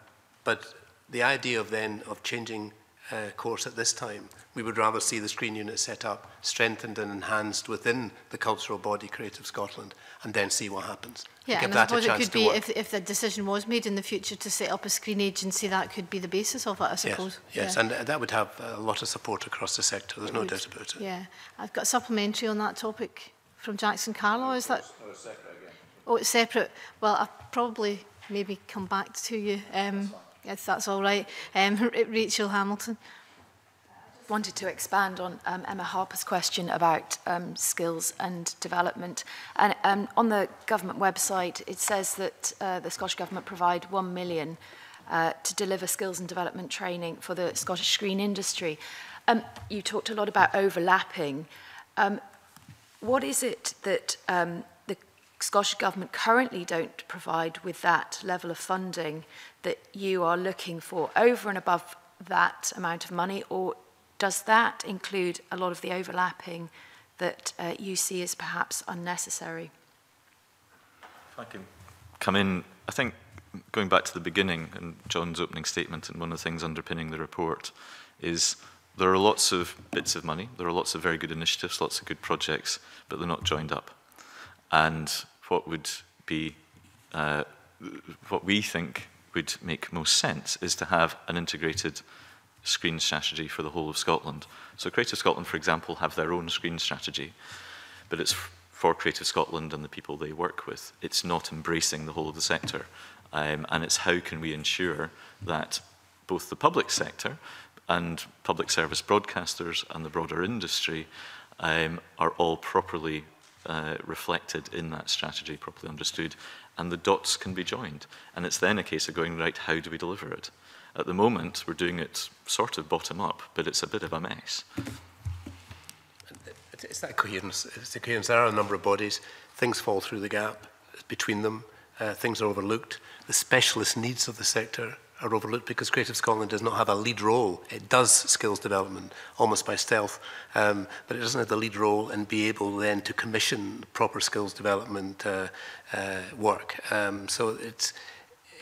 but the idea of then of changing uh, course at this time. We would rather see the screen unit set up, strengthened and enhanced within the cultural body Creative Scotland, and then see what happens. Yeah, and, and I suppose it could be, if, if the decision was made in the future to set up a screen agency, that could be the basis of it, I suppose. Yes, yes. Yeah. and uh, that would have a lot of support across the sector, there's it no would. doubt about it. Yeah, I've got a supplementary on that topic from Jackson Carlow, is that? separate again. Oh, it's separate. Well, I'll probably maybe come back to you. Um, Yes, that's all right. Um, Rachel Hamilton. I wanted to expand on um, Emma Harper's question about um, skills and development. And um, on the government website, it says that uh, the Scottish Government provide 1 million uh, to deliver skills and development training for the Scottish screen industry. Um, you talked a lot about overlapping. Um, what is it that um, Scottish Government currently don't provide with that level of funding that you are looking for over and above that amount of money, or does that include a lot of the overlapping that uh, you see as perhaps unnecessary? If I can come in, I think going back to the beginning and John's opening statement and one of the things underpinning the report is there are lots of bits of money, there are lots of very good initiatives, lots of good projects, but they're not joined up and what would be uh, what we think would make most sense is to have an integrated screen strategy for the whole of Scotland. So Creative Scotland, for example, have their own screen strategy, but it's for Creative Scotland and the people they work with. It's not embracing the whole of the sector. Um, and it's how can we ensure that both the public sector and public service broadcasters and the broader industry um, are all properly uh, reflected in that strategy, properly understood, and the dots can be joined. And it's then a case of going, right, how do we deliver it? At the moment, we're doing it sort of bottom up, but it's a bit of a mess. It's that coherence. It's the coherence. There are a number of bodies. Things fall through the gap between them. Uh, things are overlooked. The specialist needs of the sector are overlooked because Creative Scotland does not have a lead role. It does skills development almost by stealth, um, but it doesn't have the lead role and be able then to commission proper skills development uh, uh, work. Um, so it's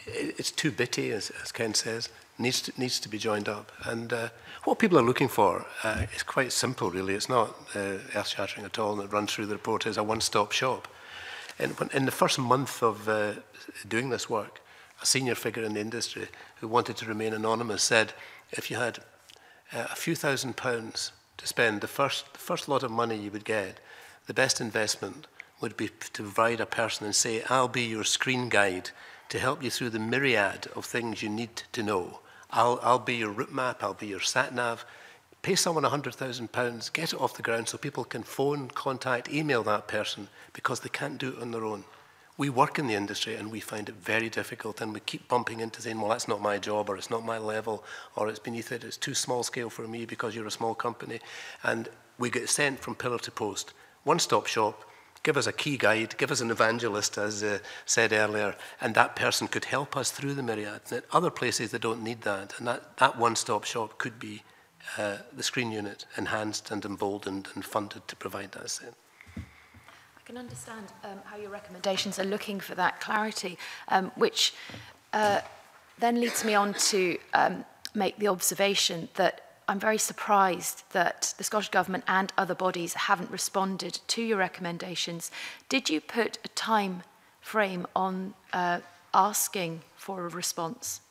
it's too bitty, as, as Ken says. Needs to, needs to be joined up. And uh, what people are looking for uh, is quite simple, really. It's not uh, earth-shattering at all, and it runs through the report as a one-stop shop. And in the first month of uh, doing this work, a senior figure in the industry who wanted to remain anonymous said, if you had uh, a few thousand pounds to spend, the first, the first lot of money you would get, the best investment would be to provide a person and say, I'll be your screen guide to help you through the myriad of things you need to know. I'll, I'll be your route map, I'll be your sat nav. Pay someone pounds get it off the ground so people can phone, contact, email that person because they can't do it on their own. We work in the industry and we find it very difficult and we keep bumping into saying, well, that's not my job or it's not my level or it's beneath it, it's too small scale for me because you're a small company. And we get sent from pillar to post. One-stop shop, give us a key guide, give us an evangelist, as uh, said earlier, and that person could help us through the myriad. And other places that don't need that, and that, that one-stop shop could be uh, the screen unit enhanced and emboldened and funded to provide that sense can understand um, how your recommendations are looking for that clarity, um, which uh, then leads me on to um, make the observation that I'm very surprised that the Scottish Government and other bodies haven't responded to your recommendations. Did you put a time frame on uh, asking for a response?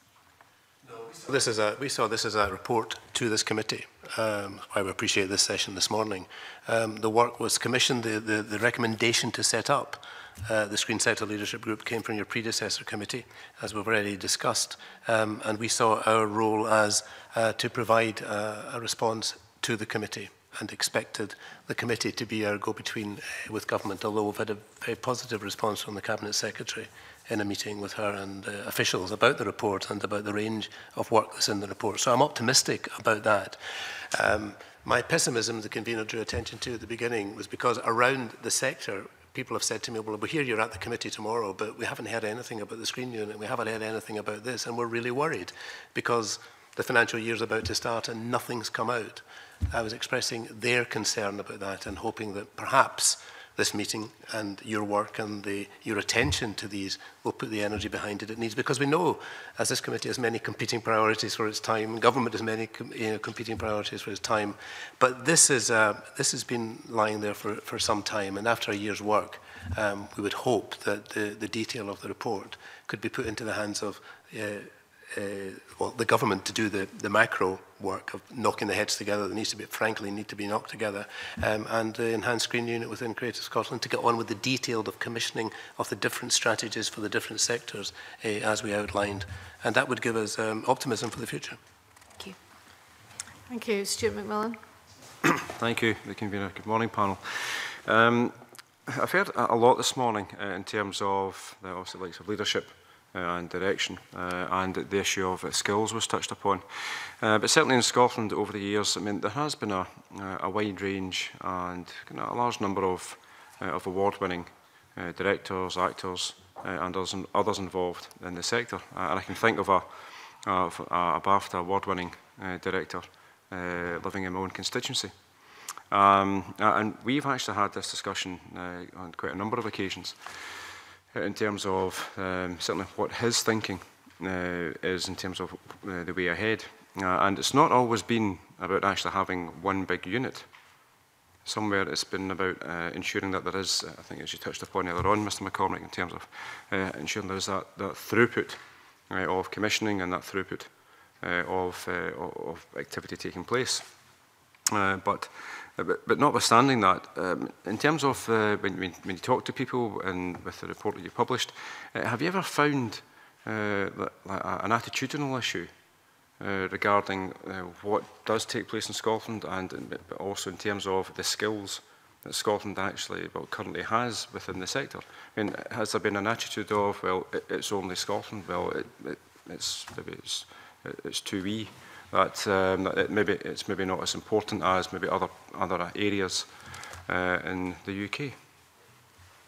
No, this is a, we saw this as a report to this committee um, why we appreciate this session this morning, um, the work was commissioned, the, the, the recommendation to set up uh, the Screen Sector Leadership Group came from your predecessor committee, as we've already discussed, um, and we saw our role as uh, to provide uh, a response to the committee and expected the committee to be our go-between uh, with government, although we've had a very positive response from the Cabinet Secretary in a meeting with her and uh, officials about the report and about the range of work that's in the report. So I'm optimistic about that. Um, my pessimism, the convener drew attention to at the beginning, was because around the sector, people have said to me, well, we hear you're at the committee tomorrow, but we haven't heard anything about the screen unit, we haven't heard anything about this, and we're really worried because the financial year's about to start and nothing's come out. I was expressing their concern about that and hoping that perhaps this meeting and your work and the, your attention to these will put the energy behind it it needs because we know as this committee has many competing priorities for its time and government has many com you know, competing priorities for its time but this is uh, this has been lying there for, for some time and after a year's work um, we would hope that the, the detail of the report could be put into the hands of uh, well, the government to do the, the macro work of knocking the heads together that needs to be, frankly, need to be knocked together, um, and the enhanced screen unit within Creative Scotland to get on with the detailed of commissioning of the different strategies for the different sectors uh, as we outlined. And that would give us um, optimism for the future. Thank you. Thank you. Stuart McMillan. Thank you, the convener. Good morning, panel. Um, I've heard a lot this morning uh, in terms of uh, the obviously, likes of leadership Uh, and direction, uh, and the issue of skills was touched upon. Uh, but certainly in Scotland over the years, I mean, there has been a, a wide range and you know, a large number of, of award-winning directors, actors, and others involved in the sector. and I can think of a, uh, a BAFTA award-winning uh, director uh, living in my own constituency. Um, and we've actually had this discussion uh, on quite a number of occasions. Uh, in terms of um, certainly what his thinking uh, is in terms of uh, the way ahead. Uh, and it's not always been about actually having one big unit. Somewhere it's been about uh, ensuring that there is, I think as you touched upon earlier on, Mr McCormick, in terms of uh, ensuring there that, that throughput uh, of commissioning and that throughput uh, of, uh, of activity taking place. Uh, but Uh, but, but notwithstanding that, um, in terms of uh, when, when, when you talk to people and with the report that you published, uh, have you ever found uh, that, like, uh, an attitudinal issue uh, regarding uh, what does take place in Scotland and in, but also in terms of the skills that Scotland actually well, currently has within the sector? I mean, has there been an attitude of, well, it, it's only Scotland, well, it, it, it's, maybe it's, it, it's too wee? that, um, that it maybe it's maybe not as important as maybe other other areas uh, in the UK.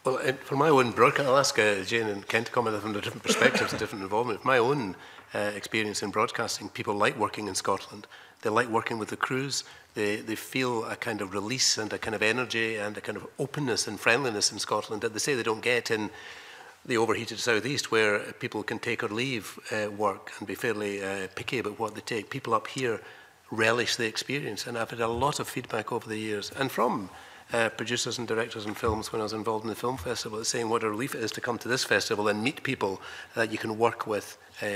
Well, for my own broadcast, I'll ask uh, Jane and Kent to comment from the different perspectives and different involvement. my own uh, experience in broadcasting, people like working in Scotland. They like working with the crews. They, they feel a kind of release and a kind of energy and a kind of openness and friendliness in Scotland that they say they don't get in the overheated southeast where people can take or leave uh, work and be fairly uh, picky about what they take. People up here relish the experience and I've had a lot of feedback over the years and from uh, producers and directors and films when I was involved in the film festival saying what a relief it is to come to this festival and meet people that you can work with uh,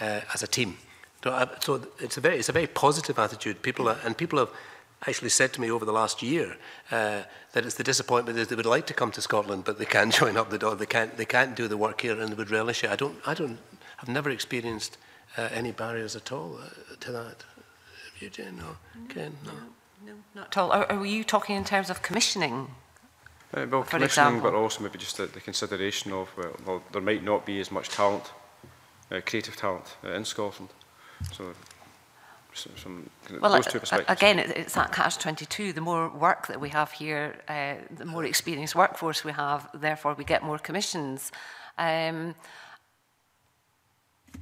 uh, as a team. So, uh, so it's a very it's a very positive attitude people are, and people have actually said to me over the last year uh, that it's the disappointment that they would like to come to Scotland, but they can't join up the door. They can't, they can't do the work here and they would relish it. I don't, I don't, I've never experienced uh, any barriers at all uh, to that. Have you, Jane? No. Mm. Ken? No. no. No, not at all. Are, are you talking in terms of commissioning? Uh, well, for commissioning, example? but also maybe just the, the consideration of, well, well, there might not be as much talent, uh, creative talent uh, in Scotland. So some well, those two perspectives? Again, it's that catch-22. The more work that we have here, uh, the more experienced workforce we have, therefore we get more commissions. Um,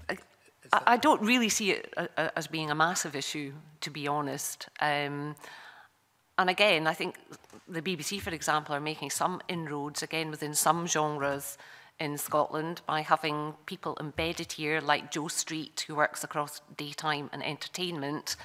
I, I don't really see it uh, uh, as being a massive issue, to be honest. Um, and again, I think the BBC, for example, are making some inroads, again, within some genres, in Scotland by having people embedded here like Joe Street, who works across daytime and entertainment,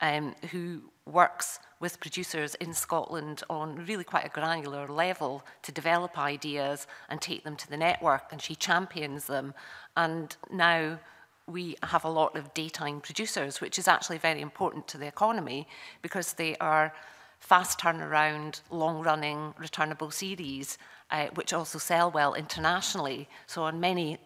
um, who works with producers in Scotland on really quite a granular level to develop ideas and take them to the network, and she champions them. And now we have a lot of daytime producers, which is actually very important to the economy because they are fast turnaround, long running, returnable series uh, which also sell well internationally. So on many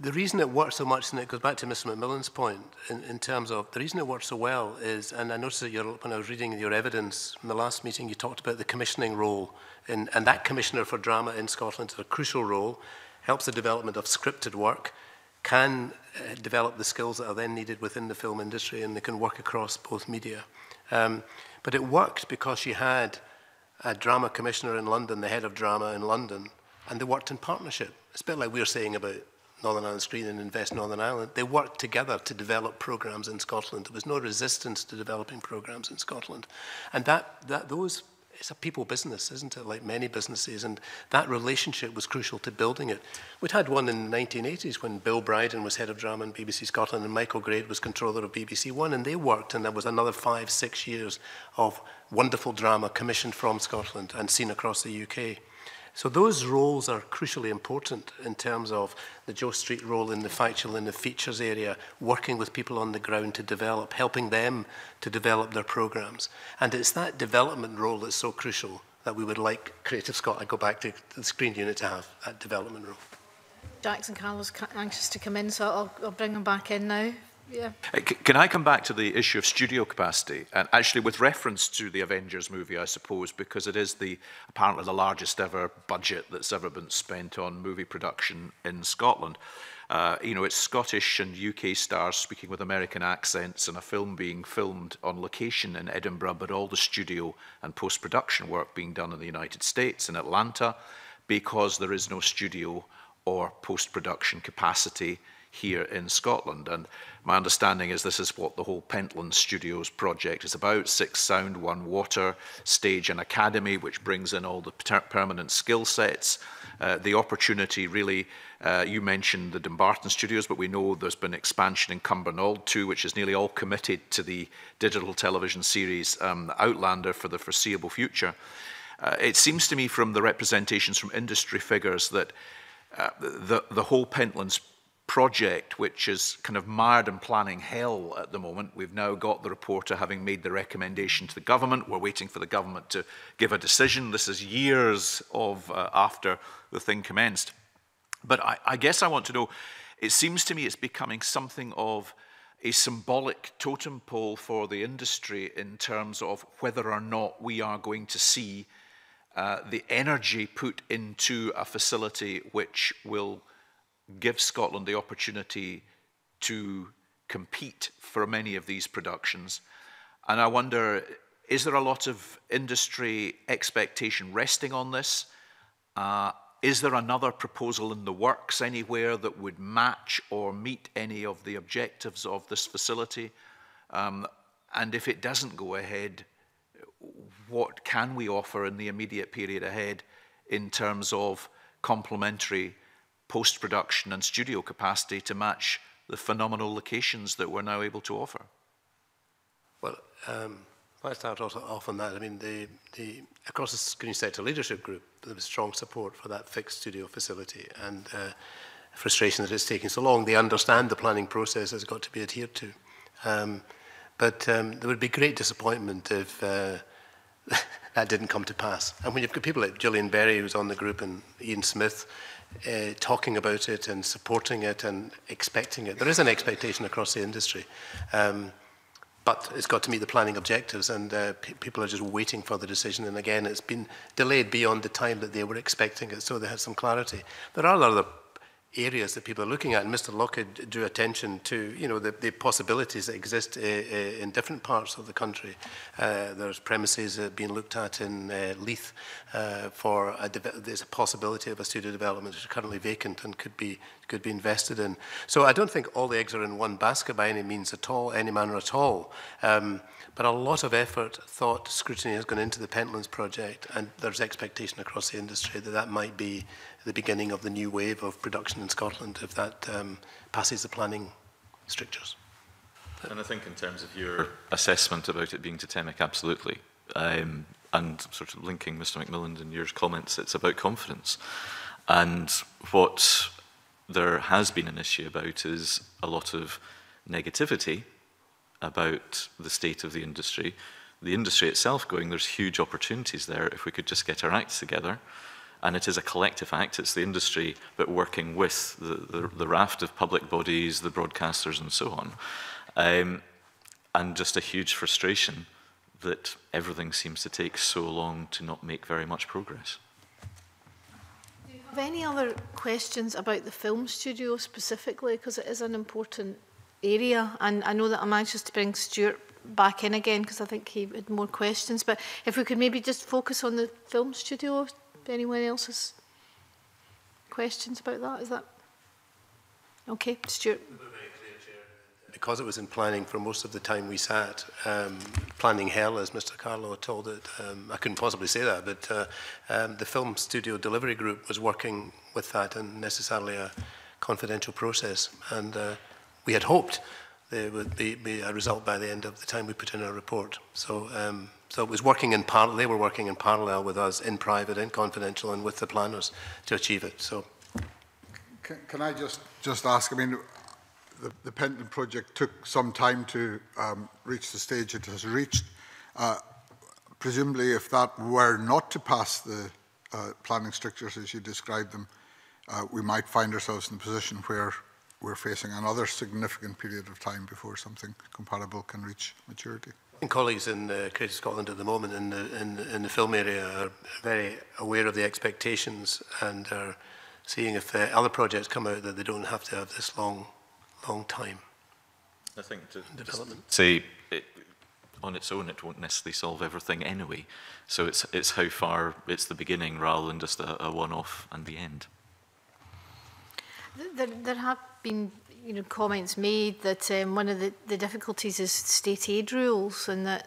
the reason it works so much, and it goes back to Mr. McMillan's point, in, in terms of the reason it works so well is, and I noticed that you're, when I was reading your evidence in the last meeting, you talked about the commissioning role, in, and that commissioner for drama in Scotland is a crucial role, helps the development of scripted work, can uh, develop the skills that are then needed within the film industry, and they can work across both media. Um, but it worked because she had a drama commissioner in London, the head of drama in London, and they worked in partnership. It's a bit like we we're saying about Northern Ireland Screen and Invest Northern Ireland. They worked together to develop programmes in Scotland. There was no resistance to developing programmes in Scotland. And that, that those it's a people business, isn't it? Like many businesses, and that relationship was crucial to building it. We'd had one in the 1980s when Bill Bryden was head of drama in BBC Scotland and Michael Grade was controller of BBC One, and they worked, and there was another five, six years of wonderful drama commissioned from Scotland and seen across the UK. So those roles are crucially important in terms of the Joe Street role in the factual and the features area, working with people on the ground to develop, helping them to develop their programmes. And it's that development role that's so crucial that we would like Creative Scott, I go back to the screen unit, to have that development role. Jackson Carlos anxious to come in, so I'll, I'll bring him back in now. Yeah. Uh, can I come back to the issue of studio capacity? And actually, with reference to the Avengers movie, I suppose, because it is the apparently the largest ever budget that's ever been spent on movie production in Scotland. Uh, you know, it's Scottish and UK stars speaking with American accents and a film being filmed on location in Edinburgh, but all the studio and post production work being done in the United States, in Atlanta, because there is no studio or post production capacity here in Scotland. And my understanding is this is what the whole Pentland Studios project is about. Six sound, one water, stage and academy, which brings in all the per permanent skill sets. Uh, the opportunity really, uh, you mentioned the Dumbarton Studios, but we know there's been expansion in Cumbernauld too, which is nearly all committed to the digital television series um, Outlander for the foreseeable future. Uh, it seems to me from the representations from industry figures that uh, the, the whole Pentlands project which is kind of mired in planning hell at the moment. We've now got the reporter having made the recommendation to the government. We're waiting for the government to give a decision. This is years of uh, after the thing commenced. But I, I guess I want to know, it seems to me it's becoming something of a symbolic totem pole for the industry in terms of whether or not we are going to see uh, the energy put into a facility which will – give Scotland the opportunity to compete for many of these productions. And I wonder, is there a lot of industry expectation resting on this? Uh, is there another proposal in the works anywhere that would match or meet any of the objectives of this facility? Um, and if it doesn't go ahead, what can we offer in the immediate period ahead in terms of complementary post-production and studio capacity to match the phenomenal locations that we're now able to offer? Well, um, I start off on that, I mean, the, the, across the Green Sector Leadership Group, there was strong support for that fixed studio facility and uh, frustration that it's taking so long. They understand the planning process has got to be adhered to. Um, but um, there would be great disappointment if uh, that didn't come to pass. And when you've got people like Gillian Berry, who's on the group, and Ian Smith, uh, talking about it and supporting it and expecting it. There is an expectation across the industry, um, but it's got to meet the planning objectives, and uh, people are just waiting for the decision. And again, it's been delayed beyond the time that they were expecting it, so they had some clarity. There are other areas that people are looking at. And Mr. Lockhead drew attention to, you know, the, the possibilities that exist uh, in different parts of the country. Uh, there's premises have being looked at in uh, Leith uh, for a there's a possibility of a studio development which is currently vacant and could be could be invested in. So I don't think all the eggs are in one basket by any means at all, any manner at all. Um, but a lot of effort, thought, scrutiny has gone into the Pentlands project, and there's expectation across the industry that that might be the beginning of the new wave of production in Scotland if that um, passes the planning strictures. And I think in terms of your assessment about it being totemic, absolutely. Um, and sort of linking Mr McMillan and your comments, it's about confidence. And what there has been an issue about is a lot of negativity about the state of the industry. The industry itself going, there's huge opportunities there if we could just get our acts together and it is a collective act. It's the industry, but working with the, the, the raft of public bodies, the broadcasters and so on. Um, and just a huge frustration that everything seems to take so long to not make very much progress. Do you have any other questions about the film studio specifically? Because it is an important area. And I know that I'm anxious to bring Stuart back in again because I think he had more questions. But if we could maybe just focus on the film studio Anyone has questions about that? Is that okay, Stuart? Because it was in planning for most of the time we sat, um, planning hell, as Mr. Carlo told it, um, I couldn't possibly say that, but uh, um, the film studio delivery group was working with that and necessarily a confidential process. And uh, we had hoped there would be, be a result by the end of the time we put in our report. So um, So it was working in parallel, they were working in parallel with us in private and confidential and with the planners to achieve it. So. Can, can I just, just ask, I mean, the, the Penton project took some time to um, reach the stage it has reached. Uh, presumably, if that were not to pass the uh, planning strictures as you described them, uh, we might find ourselves in a position where we're facing another significant period of time before something comparable can reach maturity. And colleagues in uh, Creative Scotland at the moment in the, in, in the film area are very aware of the expectations and are seeing if uh, other projects come out that they don't have to have this long, long time. I think to say it, on its own, it won't necessarily solve everything anyway. So it's it's how far it's the beginning rather than just a, a one-off and the end. There, there have been you know, comments made that um, one of the, the difficulties is state aid rules and that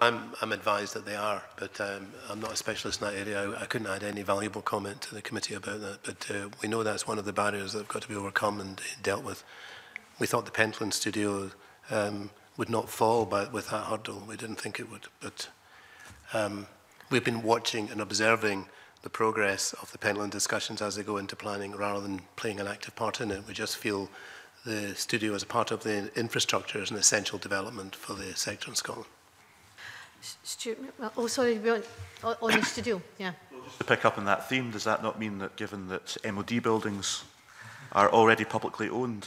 I'm, I'm advised that they are, but um, I'm not a specialist in that area. I, I couldn't add any valuable comment to the committee about that, but uh, we know that's one of the barriers that have got to be overcome and dealt with. We thought the Pentland studio um, would not fall by, with that hurdle. We didn't think it would, but um, we've been watching and observing the progress of the Pentland discussions as they go into planning rather than playing an active part in it. We just feel the studio as a part of the infrastructure is an essential development for the sector in Scotland. Stuart, oh sorry, we on, on the studio, yeah. Well, just to pick up on that theme, does that not mean that given that MOD buildings are already publicly owned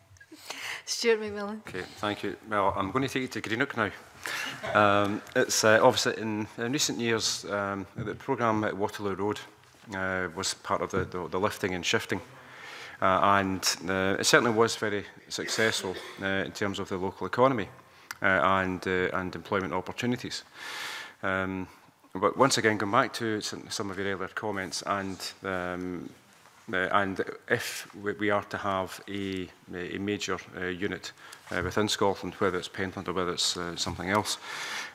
Stuart McMillan. Okay, thank you. Well, I'm going to take you to Greenock now. Um, it's uh, obviously in, in recent years um, the programme at Waterloo Road uh, was part of the, the, the lifting and shifting. Uh, and uh, it certainly was very successful uh, in terms of the local economy uh, and, uh, and employment opportunities. Um, but once again, going back to some, of your earlier comments, and um, uh, and if we are to have a, a major uh, unit uh, within Scotland, whether it's Pentland or whether it's uh, something else,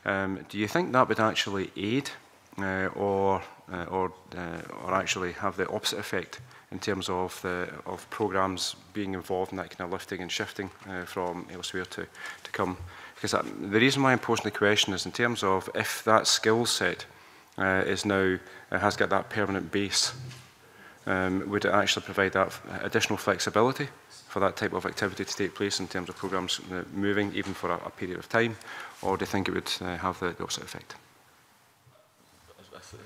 um, do you think that would actually aid uh, or uh, or uh, or actually have the opposite effect in terms of the of programs being involved in that kind of lifting and shifting uh, from elsewhere to to come. Because that, uh, the reason why I'm posing the question is in terms of if that skill set uh, is now uh, has got that permanent base, um, would it actually provide that additional flexibility for that type of activity to take place in terms of programs uh, moving even for a, a period of time, or do you think it would uh, have the opposite effect?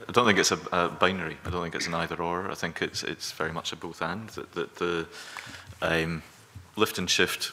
I don't think it's a, a, binary. I don't think it's an either or. I think it's it's very much a both and. That, that the um, lift and shift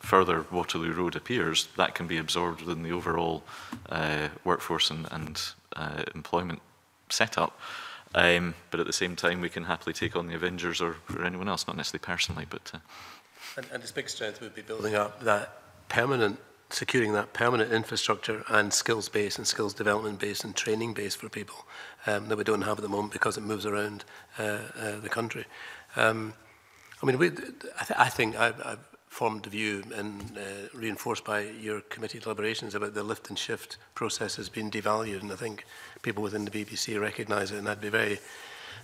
further Waterloo Road appears, that can be absorbed within the overall uh, workforce and, and uh, employment setup. Um, but at the same time, we can happily take on the Avengers or, or anyone else, not necessarily personally. but. Uh, and, and its big strength would be building up that permanent securing that permanent infrastructure and skills base and skills development base and training base for people um, that we don't have at the moment because it moves around uh, uh, the country. Um, I mean, we, I, th I think I've, I've formed the view and uh, reinforced by your committee deliberations about the lift and shift process has been devalued, and I think people within the BBC recognise it, and I'd be very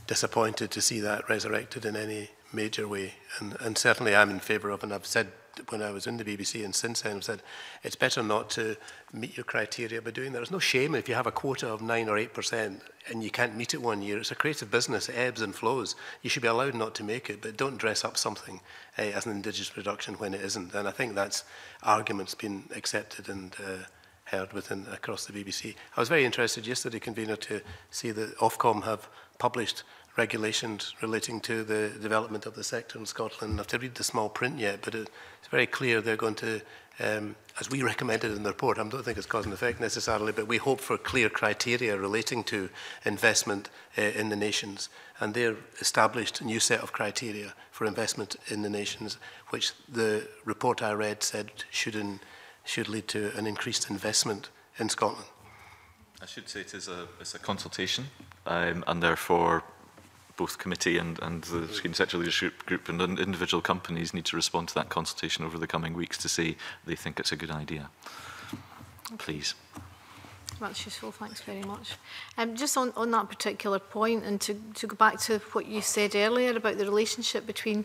disappointed to see that resurrected in any major way. And, and certainly I'm in favour of, and I've said when I was in the BBC and since then have said it's better not to meet your criteria by doing that. There's no shame if you have a quota of 9 or 8% and you can't meet it one year. It's a creative business, it ebbs and flows. You should be allowed not to make it, but don't dress up something uh, as an indigenous production when it isn't. And I think that's argument's been accepted and uh, heard within across the BBC. I was very interested yesterday, convener, to see that Ofcom have published regulations relating to the development of the sector in Scotland. I have to read the small print yet, but it's very clear they're going to, um, as we recommended in the report, I don't think it's cause and effect necessarily, but we hope for clear criteria relating to investment uh, in the nations. And they're established a new set of criteria for investment in the nations, which the report I read said should, in, should lead to an increased investment in Scotland. I should say it is a, it's a consultation um, and therefore both committee and, and the mm-hmm. Screen Sector Leadership Group and individual companies need to respond to that consultation over the coming weeks to say they think it's a good idea. Please. That's useful, thanks very much. Um, just on, on that particular point, and to, to go back to what you said earlier about the relationship between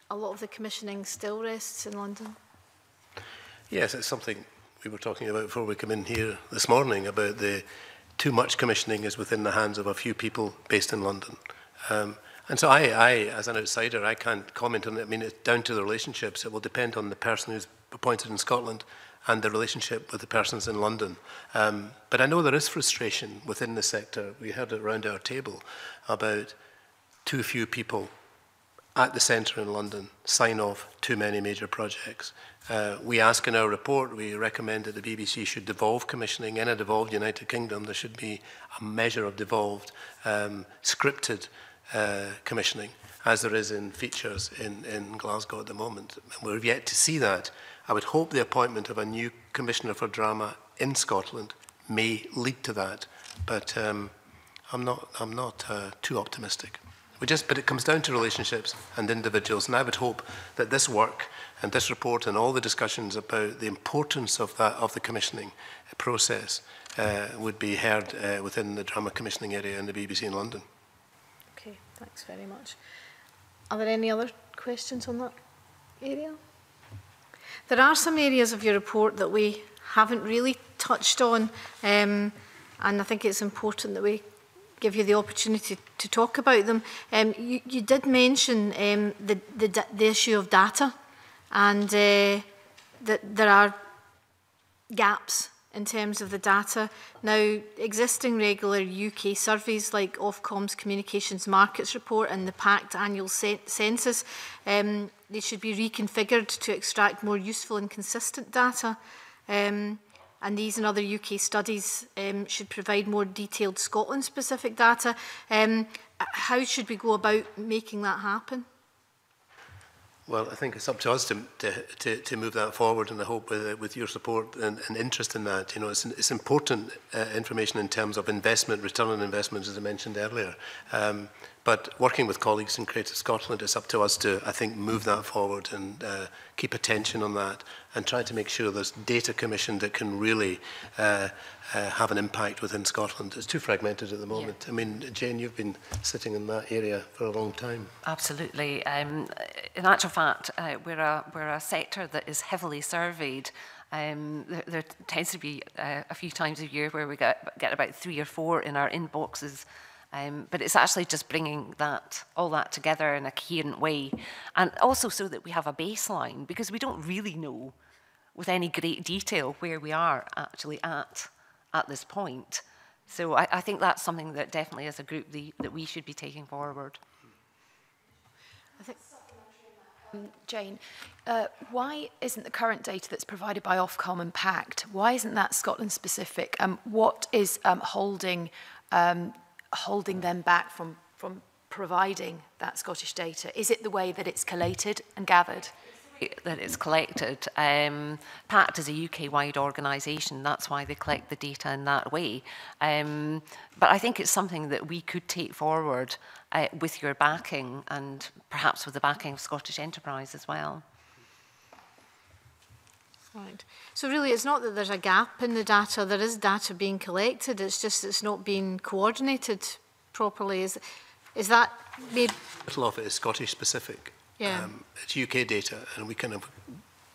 a lot of the commissioning still rests in London. Yes, it's something we were talking about before we come in here this morning about the too much commissioning is within the hands of a few people based in London. Um, and so I, I, as an outsider, I can't comment on it. I mean, it's down to the relationships. It will depend on the person who's appointed in Scotland and the relationship with the persons in London. Um, but I know there is frustration within the sector. We heard it around our table about too few people at the centre in London sign off too many major projects. Uh, we ask in our report, we recommend that the BBC should devolve commissioning in a devolved United Kingdom. There should be a measure of devolved, um, scripted uh, commissioning, as there is in features in, in Glasgow at the moment. And we're yet to see that. I would hope the appointment of a new commissioner for drama in Scotland may lead to that, but um, I'm not, I'm not uh, too optimistic. We just, but it comes down to relationships and individuals, and I would hope that this work And this report and all the discussions about the importance of that of the commissioning uh, process uh, would be heard uh, within the drama commissioning area in the BBC in London. Okay, thanks very much. Are there any other questions on that area? There are some areas of your report that we haven't really touched on, um, and I think it's important that we give you the opportunity to talk about them. Um, you, you did mention um, the, the, the issue of data and uh, that there are gaps in terms of the data. Now, existing regular UK surveys like Ofcom's Communications Markets Report and the PACT Annual Census, um, they should be reconfigured to extract more useful and consistent data. Um, and these and other UK studies um, should provide more detailed Scotland-specific data. Um, how should we go about making that happen? Well, I think it's up to us to to, to, to move that forward, and I hope with, uh, with your support and, and interest in that, you know, it's, it's important uh, information in terms of investment, return on investment, as I mentioned earlier. Um, But working with colleagues in Creative Scotland, it's up to us to, I think, move that forward and uh, keep attention on that and try to make sure there's data commission that can really uh, uh, have an impact within Scotland. It's too fragmented at the moment. Yeah. I mean, Jane, you've been sitting in that area for a long time. Absolutely. Um, in actual fact, uh, we're, a, we're a sector that is heavily surveyed Um, there, there tends to be uh, a few times a year where we get, get about three or four in our inboxes Um, but it's actually just bringing that all that together in a coherent way, and also so that we have a baseline because we don't really know, with any great detail, where we are actually at at this point. So I, I think that's something that definitely, as a group, the, that we should be taking forward. I think. Um, Jane, uh, why isn't the current data that's provided by Ofcom and PACT, why isn't that Scotland specific? Um, what is um, holding um, holding them back from, from providing that Scottish data? Is it the way that it's collated and gathered? that it's collected. Um, PACT is a UK-wide organisation, that's why they collect the data in that way. Um, but I think it's something that we could take forward uh, with your backing and perhaps with the backing of Scottish Enterprise as well. Right. So really it's not that there's a gap in the data, there is data being collected, it's just it's not being coordinated properly. Is, is that made... A little of it is Scottish specific. Yeah. Um, it's UK data and we kind of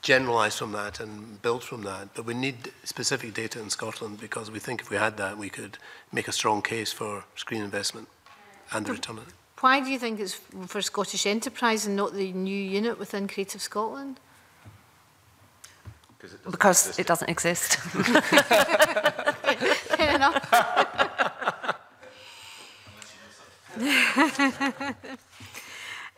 generalise from that and build from that. But we need specific data in Scotland because we think if we had that we could make a strong case for screen investment and the return on it. Why do you think it's for Scottish enterprise and not the new unit within Creative Scotland? Because it doesn't because exist. It doesn't exist. Fair enough.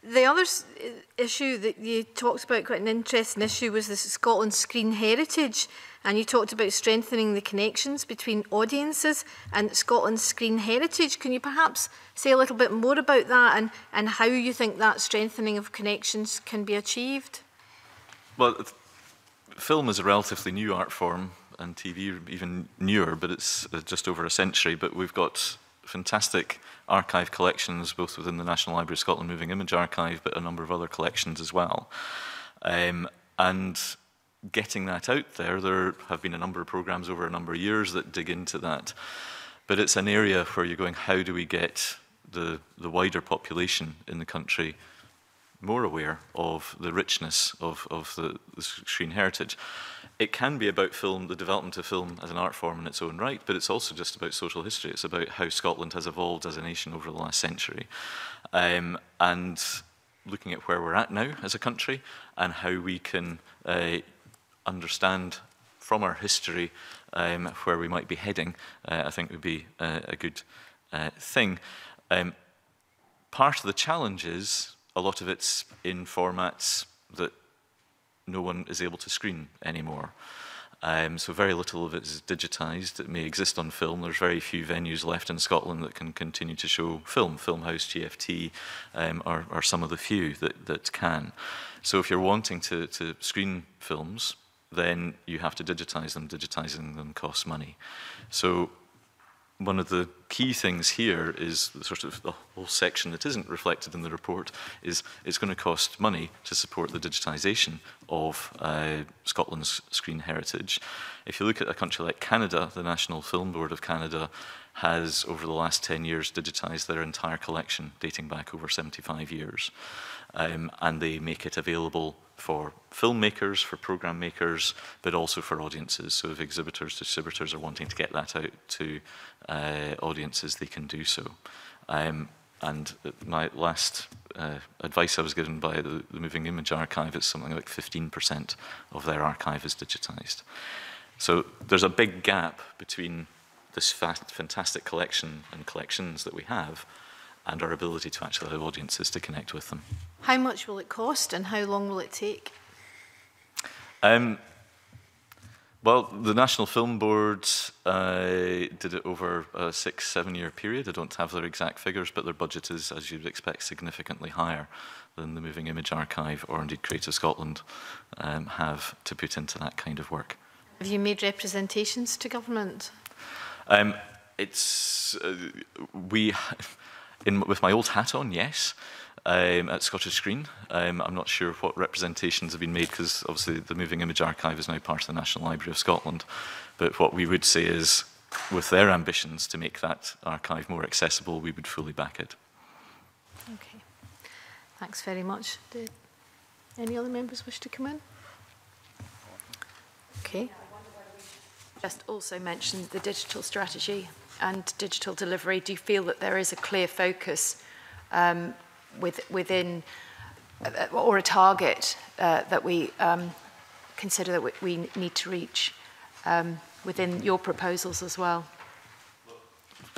the other uh, issue that you talked about, quite an interesting issue, was the Scotland Screen Heritage. And you talked about strengthening the connections between audiences and Scotland's screen heritage. Can you perhaps say a little bit more about that and, and how you think that strengthening of connections can be achieved? Well, film is a relatively new art form and TV even newer, but it's uh, just over a century. But we've got fantastic archive collections, both within the National Library of Scotland Moving Image Archive, but a number of other collections as well. Um, and getting that out there, there have been a number of programs over a number of years that dig into that. But it's an area where you're going, how do we get the, the wider population in the country more aware of the richness of, of the, the screen heritage. It can be about film, the development of film as an art form in its own right, but it's also just about social history. It's about how Scotland has evolved as a nation over the last century. Um, and looking at where we're at now as a country and how we can uh, understand from our history um, where we might be heading, uh, I think would be uh, a good uh, thing. Um, part of the challenge is a lot of it's in formats that no one is able to screen anymore. Um, so very little of it is digitised. It may exist on film. There's very few venues left in Scotland that can continue to show film. Film House, GFT um, are, are some of the few that, that can. So if you're wanting to, to screen films, then you have to digitise them. Digitising them costs money. So one of the key things here is sort of the whole section that isn't reflected in the report is it's going to cost money to support the digitization of uh, Scotland's screen heritage. If you look at a country like Canada, the National Film Board of Canada has over the last 10 years digitized their entire collection dating back over 75 years um, and they make it available for filmmakers, for program makers, but also for audiences. So if exhibitors, distributors are wanting to get that out to uh, audiences, they can do so. Um, and my last uh, advice I was given by the, the Moving Image Archive is something like 15% of their archive is digitized. So there's a big gap between this fantastic collection and collections that we have and our ability to actually have audiences to connect with them. How much will it cost and how long will it take? Um, well, the National Film Board uh, did it over a six, seven year period. I don't have their exact figures, but their budget is, as you'd expect, significantly higher than the Moving Image Archive or indeed Creative Scotland um, have to put into that kind of work. Have you made representations to government? Um, it's uh, we in, with my old hat on, yes, um, at Scottish Screen. Um, I'm not sure what representations have been made because obviously the Moving Image Archive is now part of the National Library of Scotland. But what we would say is, with their ambitions to make that archive more accessible, we would fully back it. Okay. Thanks very much. Did any other members wish to come in? Okay. Just also mentioned the digital strategy and digital delivery, do you feel that there is a clear focus um, with, within uh, or a target uh, that we um, consider that we, we need to reach um, within your proposals as well?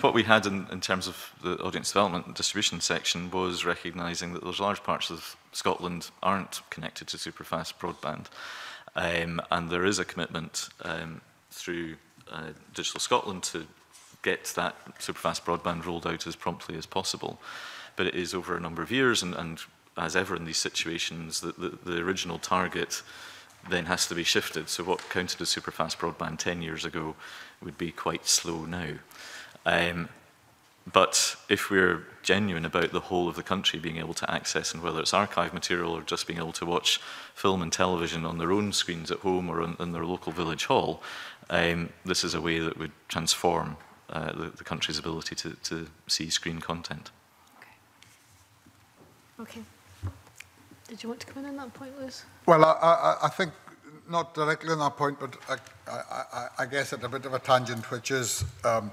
What we had in, in terms of the audience development and distribution section was recognising that those large parts of Scotland aren't connected to superfast broadband. Um, and there is a commitment um, through uh, Digital Scotland to get that superfast broadband rolled out as promptly as possible. But it is over a number of years, and, and as ever in these situations, the, the, the original target then has to be shifted. So what counted as superfast broadband 10 years ago would be quite slow now. Um, but if we're genuine about the whole of the country being able to access, and whether it's archive material or just being able to watch film and television on their own screens at home or on, in their local village hall, um, this is a way that would transform uh, the, the, country's ability to, to see screen content. Okay. okay. Did you want to come in on that point, Liz? Well, I, I, I think not directly on that point, but I, I, guess at a bit of a tangent, which is um,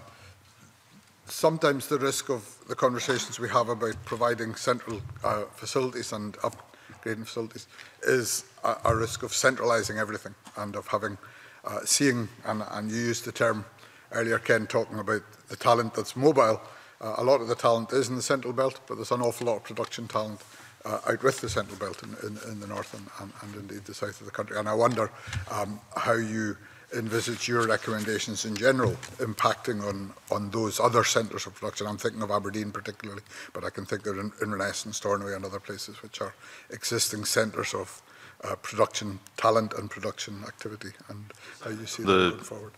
sometimes the risk of the conversations we have about providing central uh, facilities and upgrading facilities is a, a risk of centralising everything and of having uh, seeing, and, and you used the term earlier, Ken, talking about the talent that's mobile. Uh, a lot of the talent is in the Central Belt, but there's an awful lot of production talent uh, out with the Central Belt in, in, in the north and, and, and, indeed the south of the country. And I wonder um, how you envisage your recommendations in general impacting on, on those other centres of production. I'm thinking of Aberdeen particularly, but I can think of Inverness and Stornoway and other places which are existing centres of uh, production talent and production activity and how you see the, that going forward.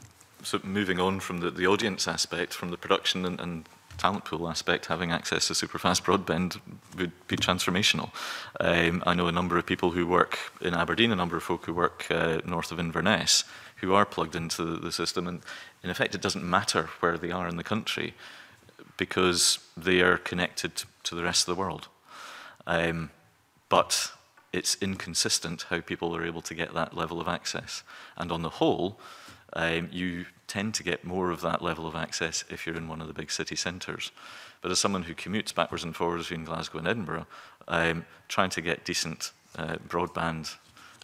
so moving on from the, the audience aspect, from the production and, and talent pool aspect, having access to super fast broadband would be transformational. Um, I know a number of people who work in Aberdeen, a number of folk who work uh, north of Inverness, who are plugged into the system, and in effect, it doesn't matter where they are in the country because they are connected to the rest of the world. Um, but it's inconsistent how people are able to get that level of access. And on the whole, um, you tend to get more of that level of access if you're in one of the big city centres. But as someone who commutes backwards and forwards between Glasgow and Edinburgh, um, trying to get decent uh, broadband,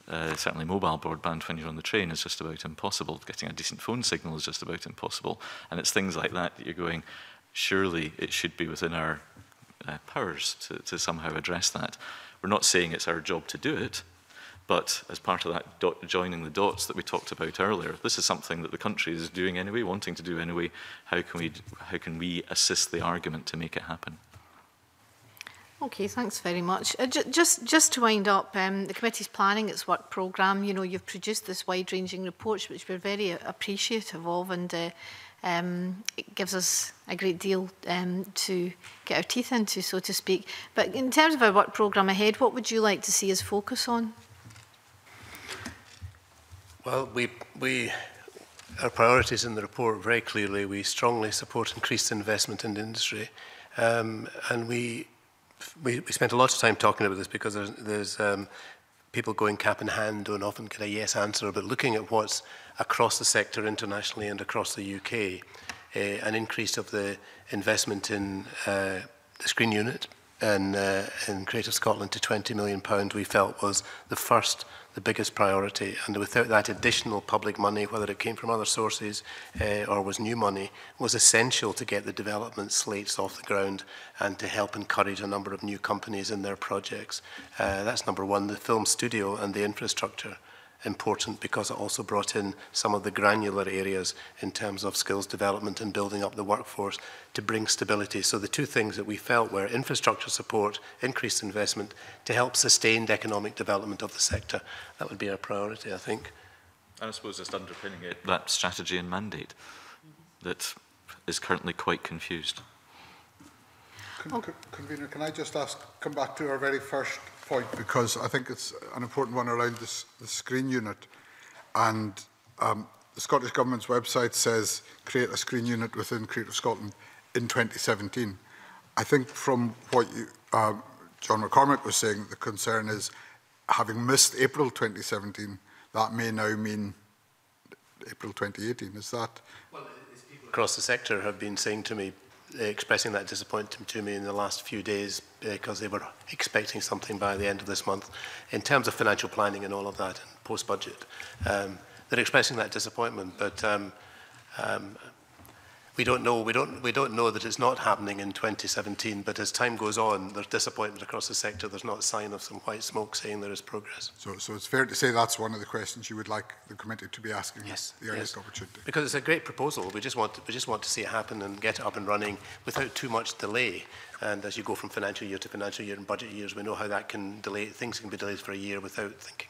uh, certainly mobile broadband when you're on the train is just about impossible. Getting a decent phone signal is just about impossible. And it's things like that that you're going, surely it should be within our uh, powers to, to somehow address that. We're not saying it's our job to do it, But as part of that joining the dots that we talked about earlier, this is something that the country is doing anyway, wanting to do anyway. How can we, how can we assist the argument to make it happen? Okay, thanks very much. Uh, ju just, just to wind up, um, the committee's planning its work programme. You know, you've produced this wide-ranging report, which we're very appreciative of, and uh, um, it gives us a great deal um, to get our teeth into, so to speak. But in terms of our work programme ahead, what would you like to see us focus on? Well, we, we, our priorities in the report very clearly, we strongly support increased investment in industry. Um, and we, we, we spent a lot of time talking about this because there's, there's um, people going cap in hand don't often get a yes answer, but looking at what's across the sector internationally and across the UK, uh, eh, an increase of the investment in uh, the screen unit, in, uh, in Creative Scotland to £20 million pounds we felt was the first, the biggest priority. And without that additional public money, whether it came from other sources uh, or was new money, was essential to get the development slates off the ground and to help encourage a number of new companies in their projects. Uh, that's number one, the film studio and the infrastructure important because it also brought in some of the granular areas in terms of skills development and building up the workforce to bring stability. So the two things that we felt were infrastructure support, increased investment to help sustained economic development of the sector. That would be our priority, I think. And I suppose just underpinning it, that strategy and mandate that is currently quite confused. Con oh. Convener, can I just ask, come back to our very first point because I think it's an important one around this, the screen unit. And um, the Scottish Government's website says create a screen unit within Creative Scotland in 2017. I think from what you, uh, John McCormick was saying, the concern is having missed April 2017, that may now mean April 2018. Is that... Well, across the sector have been saying to me, expressing that disappointment to me in the last few days because uh, they were expecting something by the end of this month in terms of financial planning and all of that and post-budget. Um, they're expressing that disappointment, but um, um, we don't know. We don't, we don't know that it's not happening in 2017, but as time goes on, there's disappointment across the sector. There's not a sign of some white smoke saying there is progress. So, so it's fair to say that's one of the questions you would like the committee to be asking yes, the earliest yes. opportunity. Because it's a great proposal. We just, want to, we just want to see it happen and get it up and running without too much delay. And as you go from financial year to financial year and budget years, we know how that can delay, things can be delayed for a year without thinking.